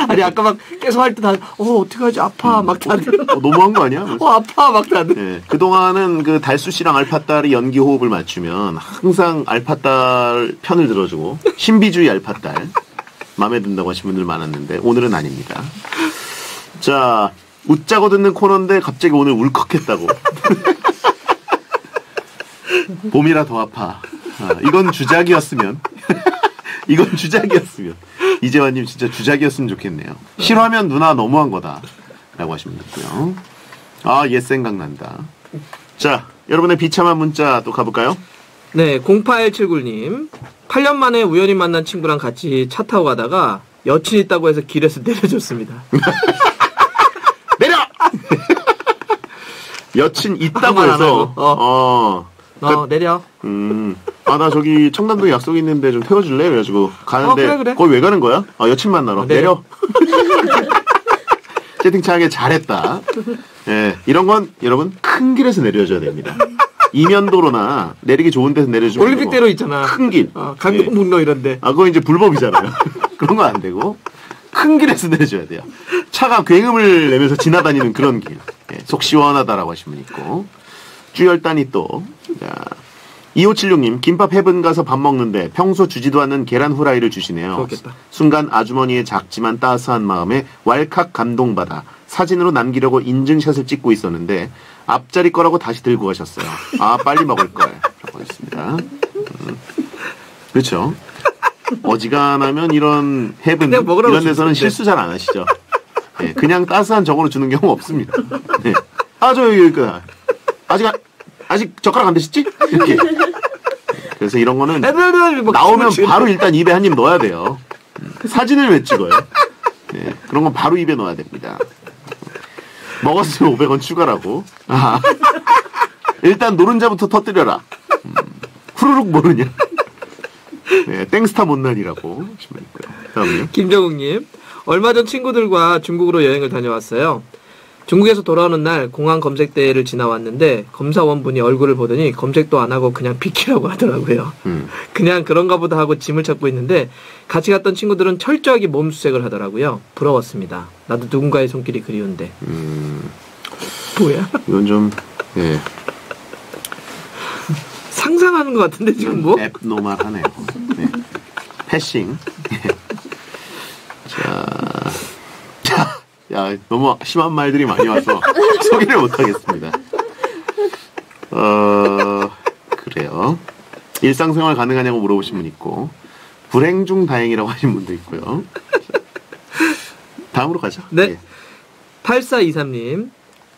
아니 아까 막 계속 할 때 다어 어떡하지 아파 막 다들 어, 너무한 거 아니야? 어 아파 막 다들. 네. 그 동안은 그 달수 씨랑 알파 딸이 연기 호흡을 맞추면 항상 알파 딸 편을 들어주고 신비주의 알파 딸 마음에 든다고 하신 분들 많았는데 오늘은 아닙니다. 자, 웃자고 듣는 코너인데 갑자기 오늘 울컥했다고. 봄이라 더 아파. 아, 이건 주작이었으면. 이건 주작이었으면. 이재환님 진짜 주작이었으면 좋겠네요. 싫어하면 누나 너무한 거다. 라고 하시면 되고요. 아, 옛 생각난다. 자, 여러분의 비참한 문자 또 가볼까요? 네, 0879님. 8년 만에 우연히 만난 친구랑 같이 차 타고 가다가 여친 있다고 해서 길에서 내려줬습니다. 내려! 여친 있다고 말안 해서, 하고, 어. 어. 너 내려. 음, 아, 나 저기 청담동에 약속 있는데 좀 태워줄래? 그래가지고 가는데, 어, 그래, 그래. 거기 왜 가는 거야? 아, 여친 만나러. 어, 내려. 채팅창에 잘했다. 예, 이런 건 여러분 큰 길에서 내려줘야 됩니다. 이면도로나 내리기 좋은 데서 내려주면 올림픽대로 있잖아. 큰 길. 어, 강동북로 이런데. 아, 그거 이제 불법이잖아요. 그런 건안 되고, 큰 길에서 내줘야 돼요. 차가 굉음을 내면서 지나다니는 그런 길. 예, 속 시원하다라고 하신 분 있고, 주열단이 또, 자, 2576님, 김밥 해븐 가서 밥 먹는데 평소 주지도 않는 계란 후라이를 주시네요. 그렇겠다. 순간 아주머니의 작지만 따스한 마음에 왈칵 감동받아 사진으로 남기려고 인증샷을 찍고 있었는데 앞자리 거라고 다시 들고 가셨어요. 아, 빨리 먹을 걸. 라고 했습니다. 음. 그렇죠. 어지간하면 이런 해븐, 이런 데서는. 실수 잘 안 하시죠. 예, 그냥 따스한 정으로 주는 경우 없습니다. 예. 아, 저 여기, 그, 아직, 안- 아직 젓가락 안 드셨지? 이렇게. 그래서 이런 거는 막 나오면 바로 일단 입에 한 입 넣어야 돼요. 사진을 왜 찍어요? 네, 그런 건 바로 입에 넣어야 됩니다. 먹었으면 500원 추가라고. 아. 일단 노른자부터 터뜨려라. 음, 후루룩 모르냐. 네, 땡스타 못난이라고 하시면 있고요. 다음요. 김정욱님, 얼마 전 친구들과 중국으로 여행을 다녀왔어요. 중국에서 돌아오는 날 공항 검색대를 지나왔는데 검사원분이 얼굴을 보더니 검색도 안 하고 그냥 비키라고 하더라고요. 음, 그냥 그런가 보다 하고 짐을 찾고 있는데 같이 갔던 친구들은 철저하게 몸 수색을 하더라고요. 부러웠습니다. 나도 누군가의 손길이 그리운데. 음, 뭐야? 이건 좀, 예, 상상하는 것 같은데 지금 뭐? 앱노말하네요. 네. 패싱. 예. 자, 자, 야, 너무 심한 말들이 많이 와서 소개를 못하겠습니다. 어, 그래요. 일상생활 가능하냐고 물어보신 분 있고, 불행 중 다행이라고 하신 분도 있고요. 자, 다음으로 가죠. 네. 예. 8423님,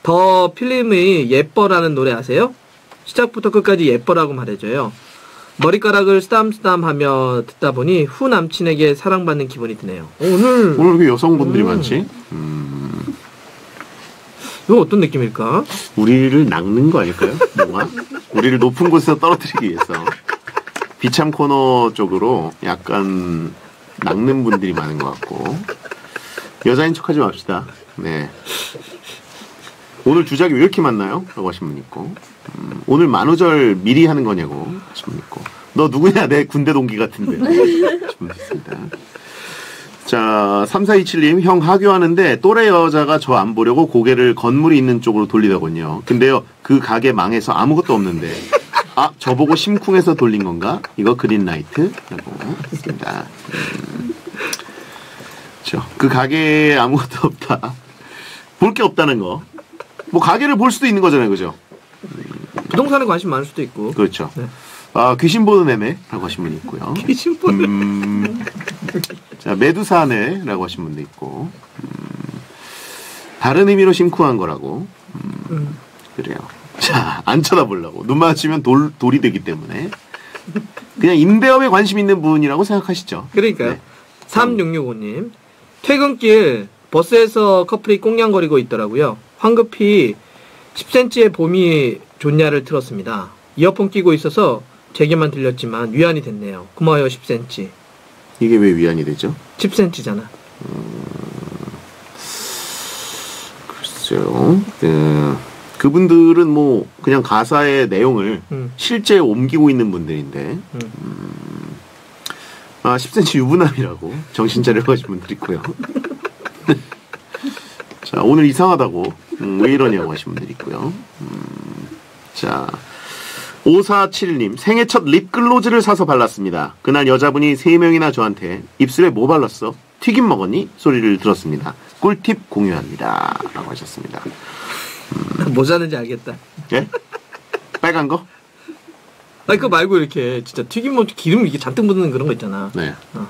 더 필름의 예뻐라는 노래 아세요? 시작부터 끝까지 예뻐라고 말해줘요. 머리카락을 쓰담쓰담 하며 듣다 보니 후 남친에게 사랑받는 기분이 드네요. 오늘, 오늘 왜 여성분들이 음. 많지? 음, 이거 어떤 느낌일까? 우리를 낚는 거 아닐까요? 뭔가? 우리를 높은 곳에서 떨어뜨리기 위해서. 비참 코너 쪽으로 약간 낚는 분들이 많은 것 같고. 여자인 척 하지 맙시다. 네. 오늘 주작이 왜 이렇게 많나요? 라고 하신 분 있고. 음, 오늘 만우절 미리 하는 거냐고 하신 분 있고. 너 누구냐? 내 군대 동기 같은데. 분 있습니다. 자, 3427님, 형 하교하는데 또래 여자가 저 안 보려고 고개를 건물이 있는 쪽으로 돌리더군요. 근데요, 그 가게 망해서 아무것도 없는데, 아, 저보고 심쿵해서 돌린 건가? 이거 그린라이트? 라고 했습니다. 음. 그 가게에 아무것도 없다. 볼 게 없다는 거. 뭐, 가게를 볼 수도 있는 거잖아요, 그죠? 부동산에 관심 많을 수도 있고. 그렇죠. 네. 아, 귀신 보는 애매라고 하신 분이 있고요. 귀신 보는 음, 자, 메두사네라고 하신 분도 있고, 음, 다른 의미로 심쿵한 거라고, 음, 그래요. 자, 안 쳐다보려고. 눈 마주치면 돌, 돌이 되기 때문에. 그냥 임대업에 관심 있는 분이라고 생각하시죠. 그러니까요. 네. 3665님. 퇴근길 버스에서 커플이 꽁냥거리고 있더라고요. 황급히 10cm의 봄이 좋냐를 틀었습니다. 이어폰 끼고 있어서 제게만 들렸지만 위안이 됐네요. 고마워요 10cm. 이게 왜 위안이 되죠? 10cm잖아. 글쎄요. 그, 그분들은 뭐, 그냥 가사의 내용을 음. 실제 옮기고 있는 분들인데, 음. 아, 10cm 유부남이라고 정신 하신 분들 있고요. 자, 오늘 이상하다고, 음, 왜 이러냐고 하신 분들 있고요. 음, 자, 5471님, 생애 첫 립글로즈를 사서 발랐습니다. 그날 여자분이 3명이나 저한테 입술에 뭐 발랐어? 튀김 먹었니? 소리를 들었습니다. 꿀팁 공유합니다. 라고 하셨습니다. 뭐 사는지 알겠다. 예? 빨간 거? 아니 그거 말고 이렇게 진짜 튀김 뭐 기름 이게 잔뜩 묻는 그런 거 있잖아. 네. 어.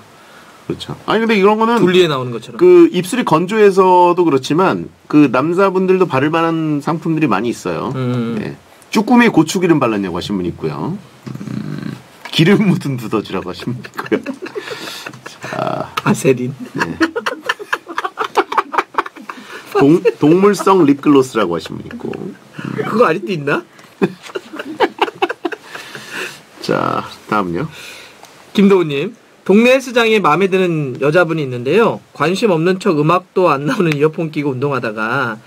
그렇죠. 아니, 근데 이런 거는 분리에 나오는 것처럼. 그 입술이 건조해서도 그렇지만 그 남자분들도 바를 만한 상품들이 많이 있어요. 음. 네. 쭈꾸미에 고추기름 발랐냐고 하신 분 있고요. 음, 기름 묻은 두더지라고 하신 분 있고요. 자, 아세린. 동, 동물성 립글로스라고 하신 분 있고. 그거 아직도 있나? 자, 다음요. 김도우님. 동네 헬스장에 마음에 드는 여자분이 있는데요. 관심 없는 척 음악도 안 나오는 이어폰 끼고 운동하다가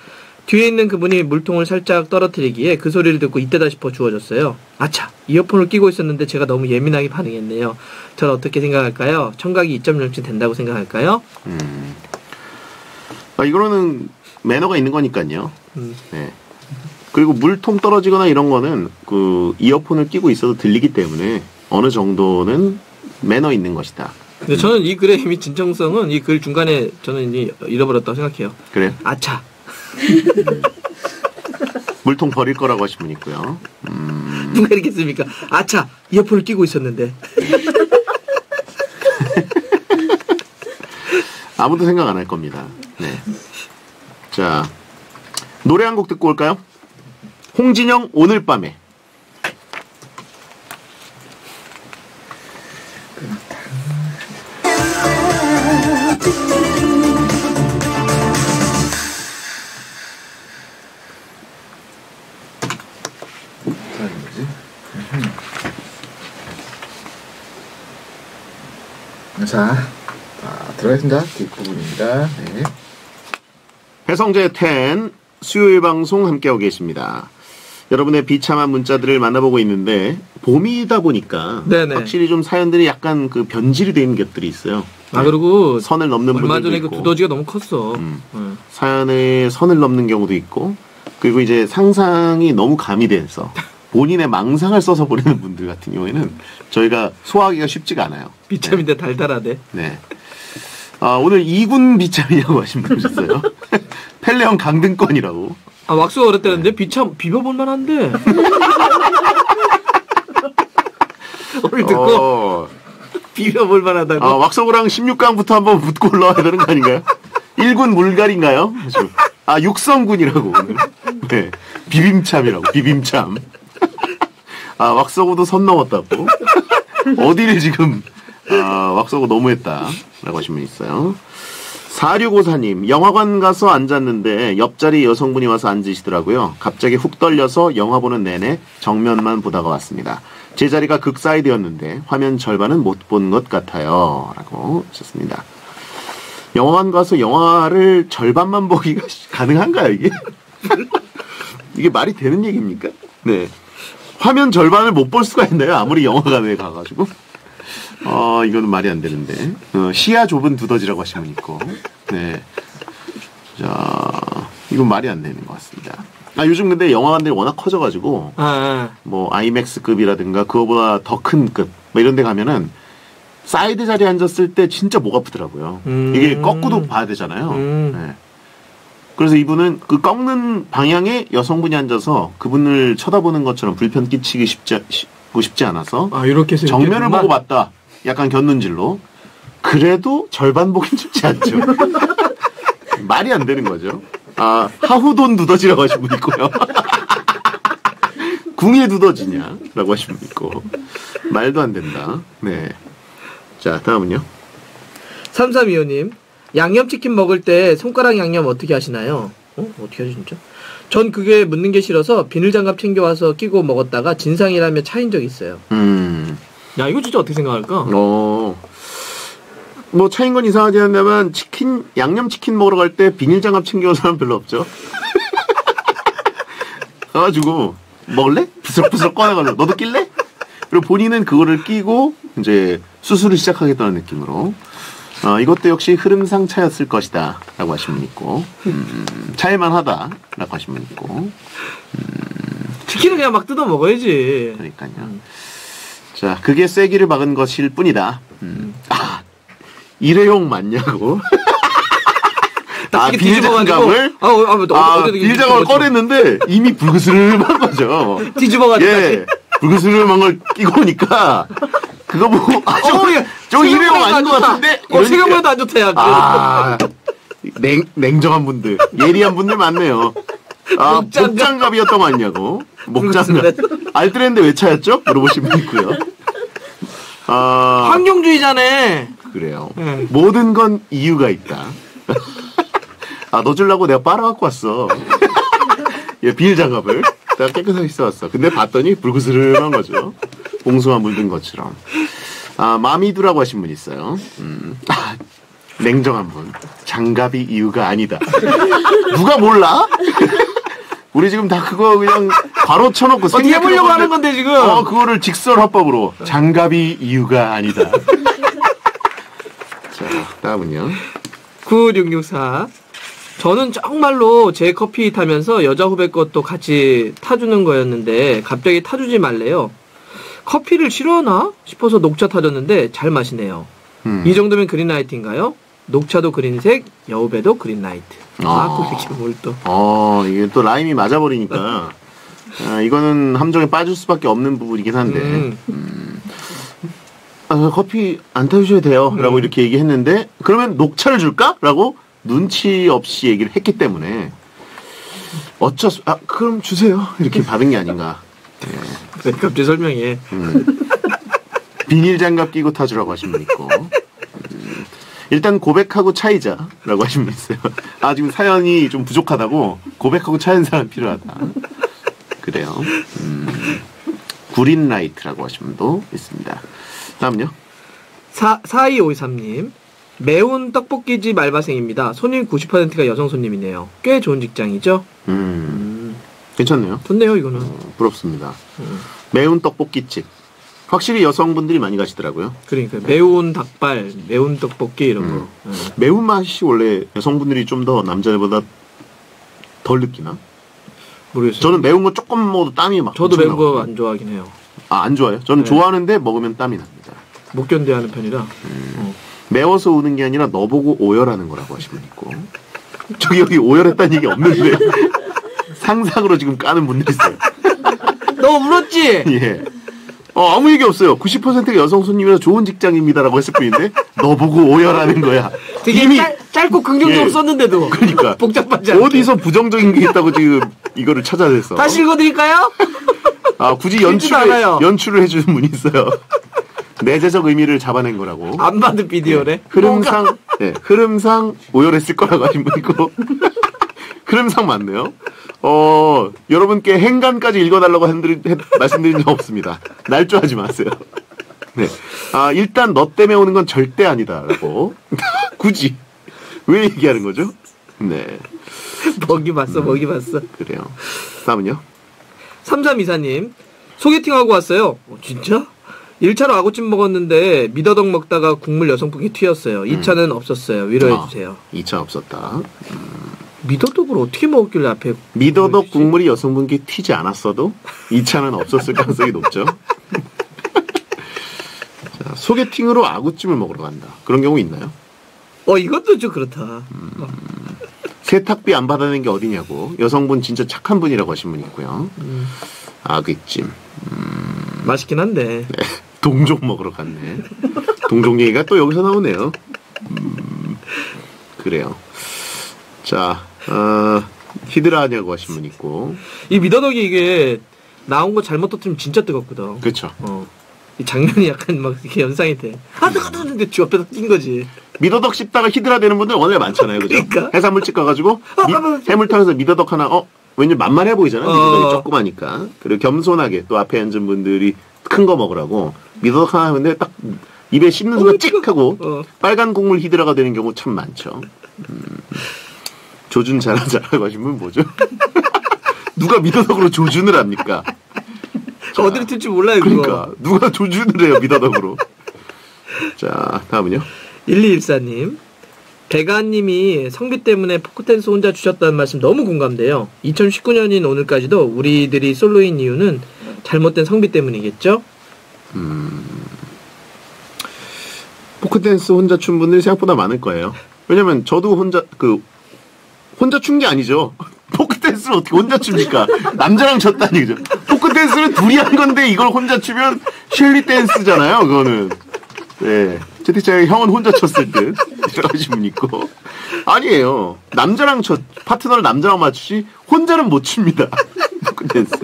뒤에 있는 그분이 물통을 살짝 떨어뜨리기에 그 소리를 듣고 이때다 싶어 주워졌어요. 아차, 이어폰을 끼고 있었는데 제가 너무 예민하게 반응했네요. 전 어떻게 생각할까요? 청각이 2.0쯤 된다고 생각할까요? 아, 이거는 매너가 있는 거니까요. 음. 네. 그리고 물통 떨어지거나 이런 거는 그 이어폰을 끼고 있어도 들리기 때문에 어느 정도는 매너 있는 것이다. 근데 저는 이 글의 이미 진정성은 이 글 중간에 저는 이제 잃어버렸다고 생각해요. 그래. 아차. 물통 버릴 거라고 하신 분 있고요. 음, 누가 이렇게 씁니까? 아차. 이어폰을 끼고 있었는데. 아무도 생각 안 할 겁니다. 네. 자, 노래 한 곡 듣고 올까요? 홍진영 오늘 밤에. 자, 자 들어가겠습니다. 뒷부분입니다. 네. 배성재 10 수요일 방송 함께하고 계십니다. 여러분의 비참한 문자들을 만나보고 있는데 봄이다 보니까 네네. 확실히 좀 사연들이 약간 그 변질이 되는 것들이 있어요. 아 그리고 선을 넘는 얼마 분들도 전에 그 있고 두더지가 너무 컸어. 음. 응. 사연의 선을 넘는 경우도 있고 그리고 이제 상상이 너무 가미돼서 본인의 망상을 써서 보내는 분들 같은 경우에는 저희가 소화하기가 쉽지가 않아요. 비참인데 달달하대. 네. 아, 오늘 이군 비참이라고 하신 분 있어요. 펠레온 강등권이라고. 아 왁스가 그랬다는데 비참 비벼볼 만한데. 오늘 듣고 어, 비벼볼 만하다고. 아, 왁서구랑 16강부터 한번 붙고 올라와야 되는 거 아닌가요? 1군 물갈인가요? 아, 육성군이라고. 오늘. 네. 비빔참이라고. 비빔참. 아, 왁서구도 선 넘었다고. 어디를 지금, 아, 왁서구 너무했다. 라고 하신 분 있어요. 4654님, 영화관 가서 앉았는데 옆자리 여성분이 와서 앉으시더라고요. 갑자기 훅 떨려서 영화 보는 내내 정면만 보다가 왔습니다. 제 자리가 극사이드였는데 화면 절반은 못 본 것 같아요. 라고 하셨습니다. 영화관 가서 영화를 절반만 보기가 가능한가요, 이게? 이게 말이 되는 얘기입니까? 네. 화면 절반을 못 볼 수가 있나요? 아무리 영화관에 가가지고. 어, 이거는 말이 안 되는데. 어, 시야 좁은 두더지라고 하신 분 있고. 네. 자, 이건 말이 안 되는 것 같습니다. 아, 요즘 근데 영화관들이 워낙 커져가지고, 아, 아. 뭐, 아이맥스급이라든가, 그거보다 더 큰 급, 뭐 이런 데 가면은, 사이드 자리에 앉았을 때 진짜 목 아프더라고요. 음. 이게 꺾고도 봐야 되잖아요. 음. 네. 그래서 이분은 그 꺾는 방향에 여성분이 앉아서 그분을 쳐다보는 것처럼 불편 끼치기 쉽지, 싶고 싶지 않아서 아 이렇게 해서 정면을 이렇게 보고 봤다. 약간 곁눈질로. 그래도 절반 보긴 쉽지 않죠. 말이 안 되는 거죠. 아, 하후돈 두더지라고 하신 분 있고요. 궁예 두더지냐라고 하신 분 있고. 말도 안 된다. 네. 자, 다음은요. 3325님 양념치킨 먹을 때 손가락 양념 어떻게 하시나요? 어? 어떻게 하지 진짜? 전 그게 묻는 게 싫어서 비닐장갑 챙겨와서 끼고 먹었다가 진상이라며 차인 적 있어요. 음. 야 이거 진짜 어떻게 생각할까? 어. 뭐 차인 건 이상하지 않냐면 치킨 양념 치킨 먹으러 갈 때 비닐 장갑 챙겨온 사람 별로 없죠. 가가지고 먹을래? 부스럭부스럭 꺼내가지고 너도 낄래? 그리고 본인은 그거를 끼고 이제 수술을 시작하겠다는 느낌으로 어, 이것도 역시 흐름상 차였을 것이다 라고 하신 분 있고 음, 차일만하다 라고 하신 분 있고 치킨은 그냥 막 뜯어 먹어야지. 그러니까요. 자, 그게 쐐기를 막은 것일 뿐이다. 음. 아, 일회용 맞냐고. 아, 비닐장갑을 아, 어, 아, 어, 아, 뒤집어가지고. 꺼냈는데 이미 불그스름한 거죠. 뒤집어가지고. 예, 불그스름한 걸 끼고 오니까 그거 보고 아, 저, 어, 예. 저 일회용 생각보다 아닌 것. 같은데. 어. 생각보다 안 좋다, 야. 아, 냉, 냉정한 분들, 예리한 분들 많네요. 아, 목장갑. 목장갑이었던 거 아니냐고. 목장갑. 알뜰했는데 왜 차였죠? 물어보신 분 있고요. 아, 환경주의자네. 그래요. 네. 모든 건 이유가 있다. 아, 너 주려고 내가 빨아갖고 왔어. 예, 비닐 장갑을. 내가 깨끗하게 써왔어. 근데 봤더니 불그스름한 거죠. 봉숭아 물든 것처럼. 아, 마미두라고 하신 분 있어요. 음, 아, 냉정한 분. 장갑이 이유가 아니다. 누가 몰라? 우리 지금 다 그거 그냥 바로 쳐놓고 어떻게 생략해놓고 해보려고 하는 건데, 지금. 어, 그거를 직설 화법으로 장갑이 이유가 아니다. 자, 다음은요. 9664. 저는 정말로 제 커피 타면서 여자 후배 것도 같이 타주는 거였는데 갑자기 타주지 말래요. 커피를 싫어하나 싶어서 녹차 타줬는데 잘 마시네요. 음. 이 정도면 그린라이트인가요? 녹차도 그린색, 여우배도 그린라이트. 아, 아. 또 이렇게 뭘 또. 어, 이게 또 라임이 맞아버리니까. 아, 이거는 함정에 빠질 수밖에 없는 부분이긴 한데. 음, 아, 커피 안 타주셔도 돼요. 라고 음. 이렇게 얘기했는데, 그러면 녹차를 줄까? 라고 눈치 없이 얘기를 했기 때문에, 어쩔 수, 아, 그럼 주세요. 이렇게 받은 게 아닌가. 왜 갑자기 설명해. 음. 비닐 장갑 끼고 타주라고 하신 분 있고. 음. 일단 고백하고 차이자라고 하신 분 있어요. 아, 지금 사연이 좀 부족하다고 고백하고 차이는 사람 필요하다. 그래요. 음. 구린라이트라고 하신 분도 있습니다. 다음요. 4, 4253님. 매운 떡볶이집 알바생입니다. 손님 90%가 여성 손님이네요. 꽤 좋은 직장이죠? 음, 음, 괜찮네요. 좋네요, 이거는. 어, 부럽습니다. 음. 매운 떡볶이집. 확실히 여성분들이 많이 가시더라고요. 그러니까 매운 닭발, 매운 떡볶이 이런 거. 음. 매운 맛이 원래 여성분들이 좀 더 남자들보다 덜 느끼나? 모르겠어요. 저는 매운 거 조금 먹어도 땀이 막 저도 매운 거. 안 좋아하긴 해요. 아, 안 좋아요. 저는 네. 좋아하는데 먹으면 땀이 납니다. 못 견뎌하는 편이라. 매워서 우는 게 아니라 너 보고 오열하는 거라고 하시면 있고. 저기 여기 오열했다는 얘기 없는데 상상으로 지금 까는 분들이 있어요. 너 울었지? 예. 어, 아무 얘기 없어요. 90%가 여성 손님이라 좋은 직장입니다라고 했을 뿐인데 너 보고 오열하는 거야. 되게 이미 짧, 짧고 긍정적으로 예. 썼는데도. 그러니까. 복잡하지 않게. 어디서 부정적인 게 있다고 지금 이거를 찾아냈어. 다시 읽어드릴까요? 아, 굳이 연출을. 연출을 해주는 분이 있어요. 내재적 의미를 잡아낸 거라고. 안 받은 비디오래. 흐름상, 네, 흐름상 오열했을 거라고 하신 분 있고. 흐름상 맞네요. 어, 여러분께 행간까지 읽어달라고 한들- 했- 말씀드린 적 없습니다. 날조하지 마세요. 네. 아, 일단 너 때문에 오는 건 절대 아니다라고. 굳이. 왜 얘기하는 거죠? 네. 먹이 봤어, 먹이 봤어. 그래요. 다음은요? 3324님, 소개팅하고 왔어요. 어, 진짜? 1차로 아구찜 먹었는데 미더덕 먹다가 국물 여성분이 튀었어요. 2차는 없었어요. 위로해주세요. 2차 없었다. 미더덕을 어떻게 먹었길래 앞에 미더덕 국물이 여성분께 튀지 않았어도 2차는 없었을 가능성이 높죠. 자, 소개팅으로 아구찜을 먹으러 간다. 그런 경우 있나요? 어 이것도 좀 그렇다. 세탁비 안 받아낸 게 어디냐고. 여성분 진짜 착한 분이라고 하신 분 있고요. 아구찜. 맛있긴 한데 네. 동종 먹으러 갔네. 동종 얘기가 또 여기서 나오네요. 음, 그래요. 자, 어, 히드라냐고 하신 분 있고. 이 미더덕이 이게 나온 거 잘못 터뜨리면 진짜 뜨겁거든. 그렇죠. 어. 이 장면이 약간 막 이렇게 연상이 돼. 하드하드는데 쥐 옆에서 낀 거지. 미더덕 씹다가 히드라 되는 분들 워낙에 많잖아요. 그죠? 그러니까. 해산물집 가가지고 미- 해물탕에서 미더덕 하나 어 왠지 만만해 보이잖아요. 어. 미더덕이 조그마니까. 그리고 겸손하게 또 앞에 앉은 분들이 큰 거 먹으라고 미더덕 하나 하는데 딱 입에 씹는 순간 어, 찍 하고 어. 빨간 국물 히드라가 되는 경우 참 많죠. 음. 조준 잘하자라고 하신 분 뭐죠? 누가 미더덕으로 조준을 합니까? 어디로 튈지 몰라요 그거. 그러니까 누가 조준을 해요 미더덕으로? 자 다음은요. 1214님. 배가님이 성비 때문에 포크댄스 혼자 주셨다는 말씀 너무 공감돼요. 2019년인 오늘까지도 우리들이 솔로인 이유는 잘못된 성비 때문이겠죠? 포크댄스 혼자 춘 분들이 생각보다 많을 거예요. 왜냐면 저도 혼자 그 혼자 춘 게 아니죠. 포크댄스를 어떻게 혼자 춥니까? 남자랑 췄다는 얘기죠. 포크댄스는 둘이 한 건데 이걸 혼자 추면 shall we dance잖아요. 그거는. 네. 채팅창에 형은 혼자 췄을 듯. 하신 분 있고. 아니에요. 남자랑 첫 파트너를 남자랑 맞추지 혼자는 못 춥니다. 포크댄스.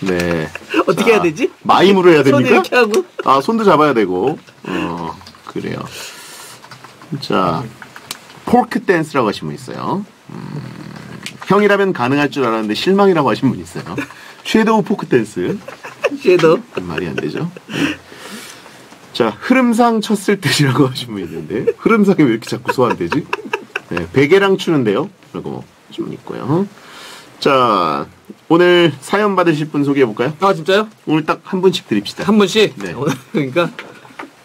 네. 어떻게 해야 되지? 마임으로 해야 손 됩니까? 이렇게 하고. 아, 손도 잡아야 되고. 어, 그래요. 자, 포크 댄스라고 하신 분 있어요. 음, 형이라면 가능할 줄 알았는데 실망이라고 하신 분 있어요. 섀도우 포크 댄스. 쟤도. 말이 안 되죠. 네. 자, 흐름상 쳤을 때이라고 하신 분이 있는데, 흐름상이 왜 이렇게 자꾸 소환되지? 네, 베개랑 추는데요. 라고 분 있고요. 자, 오늘 사연 받으실 분 소개해 볼까요? 아 진짜요? 오늘 딱 한 분씩 드립시다. 한 분씩. 네. 오늘 그러니까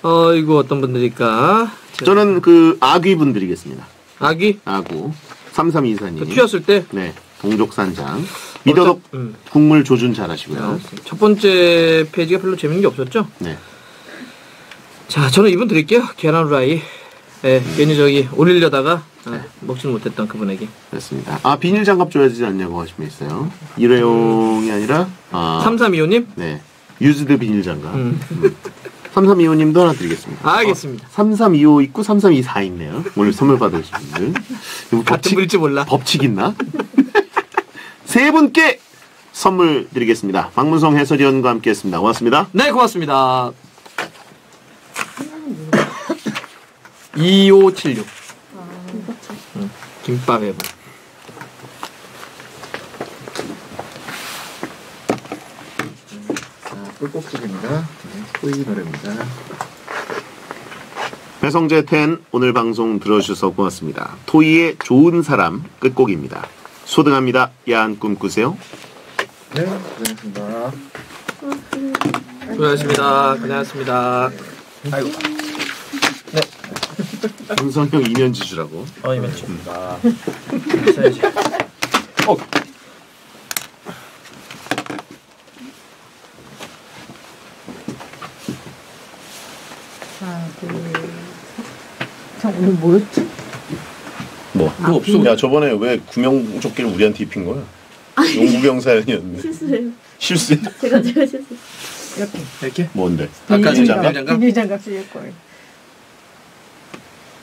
어 이거 어떤 분들일까? 자, 저는 그 아귀 분 드리겠습니다. 아기 아구. 3324님. 그 튀었을 때 네. 동족산장. 미더덕 음. 국물 조준 잘하시고요. 첫 번째 페이지가 별로 재밌는 게 없었죠? 네. 자, 저는 이분 드릴게요. 계란 후라이. 예, 괜히 저기 올리려다가 아, 먹지는 못했던 그분에게. 그렇습니다. 아, 비닐 장갑 줘야 되지 않냐고 하신 분 있어요. 일회용이 아니라, 아, 3325님? 네. 유즈드 비닐 장갑. 음. 3325님도 하나 드리겠습니다. 알겠습니다. 3325 있고 3324 있네요. 오늘 선물 받으신 분들. 같은 법칙, 분일지 몰라. 법칙 있나? 세 분께 선물 드리겠습니다. 박문성 해설위원과 함께 했습니다. 고맙습니다. 네, 고맙습니다. 2576. 응, 김밥 해보. 자, 꿀꺽집입니다. 네, 토이 노래입니다. 배성재 텐 오늘 방송 들어주셔서 고맙습니다. 토이의 좋은 사람 끝곡입니다. 소등합니다. 야한 꿈 꾸세요. 네, 고생했습니다. 고생하셨습니다. 고생하셨습니다. 아이고. 문성형 이면지주라고. 어, 이면 칩니다. 써야지. 어. 하나, 둘, 셋. 저 오늘 뭐였지? 뭐? 뭐 없어. 야 저번에 왜 구명조끼를 우리한테 입힌 거야? 용구경 사연이었는데 실수해요. 실수? 제가 제가 실수. 이렇게. 이렇게? 뭔데? 아까 비닐 장갑? 장갑? 장갑? 비닐 장갑 쓸 거예요.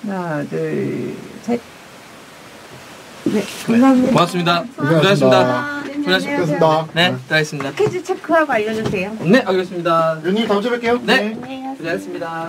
하나, 둘, 셋. 네, 감사합니다. 고맙습니다. 고생하셨습니다. 고생하셨습니다. 네, 들어가겠습니다. 스케줄 체크하고 알려주세요. 네, 알겠습니다. 연님 다음 주에 뵐게요. 네. 고생하셨습니다.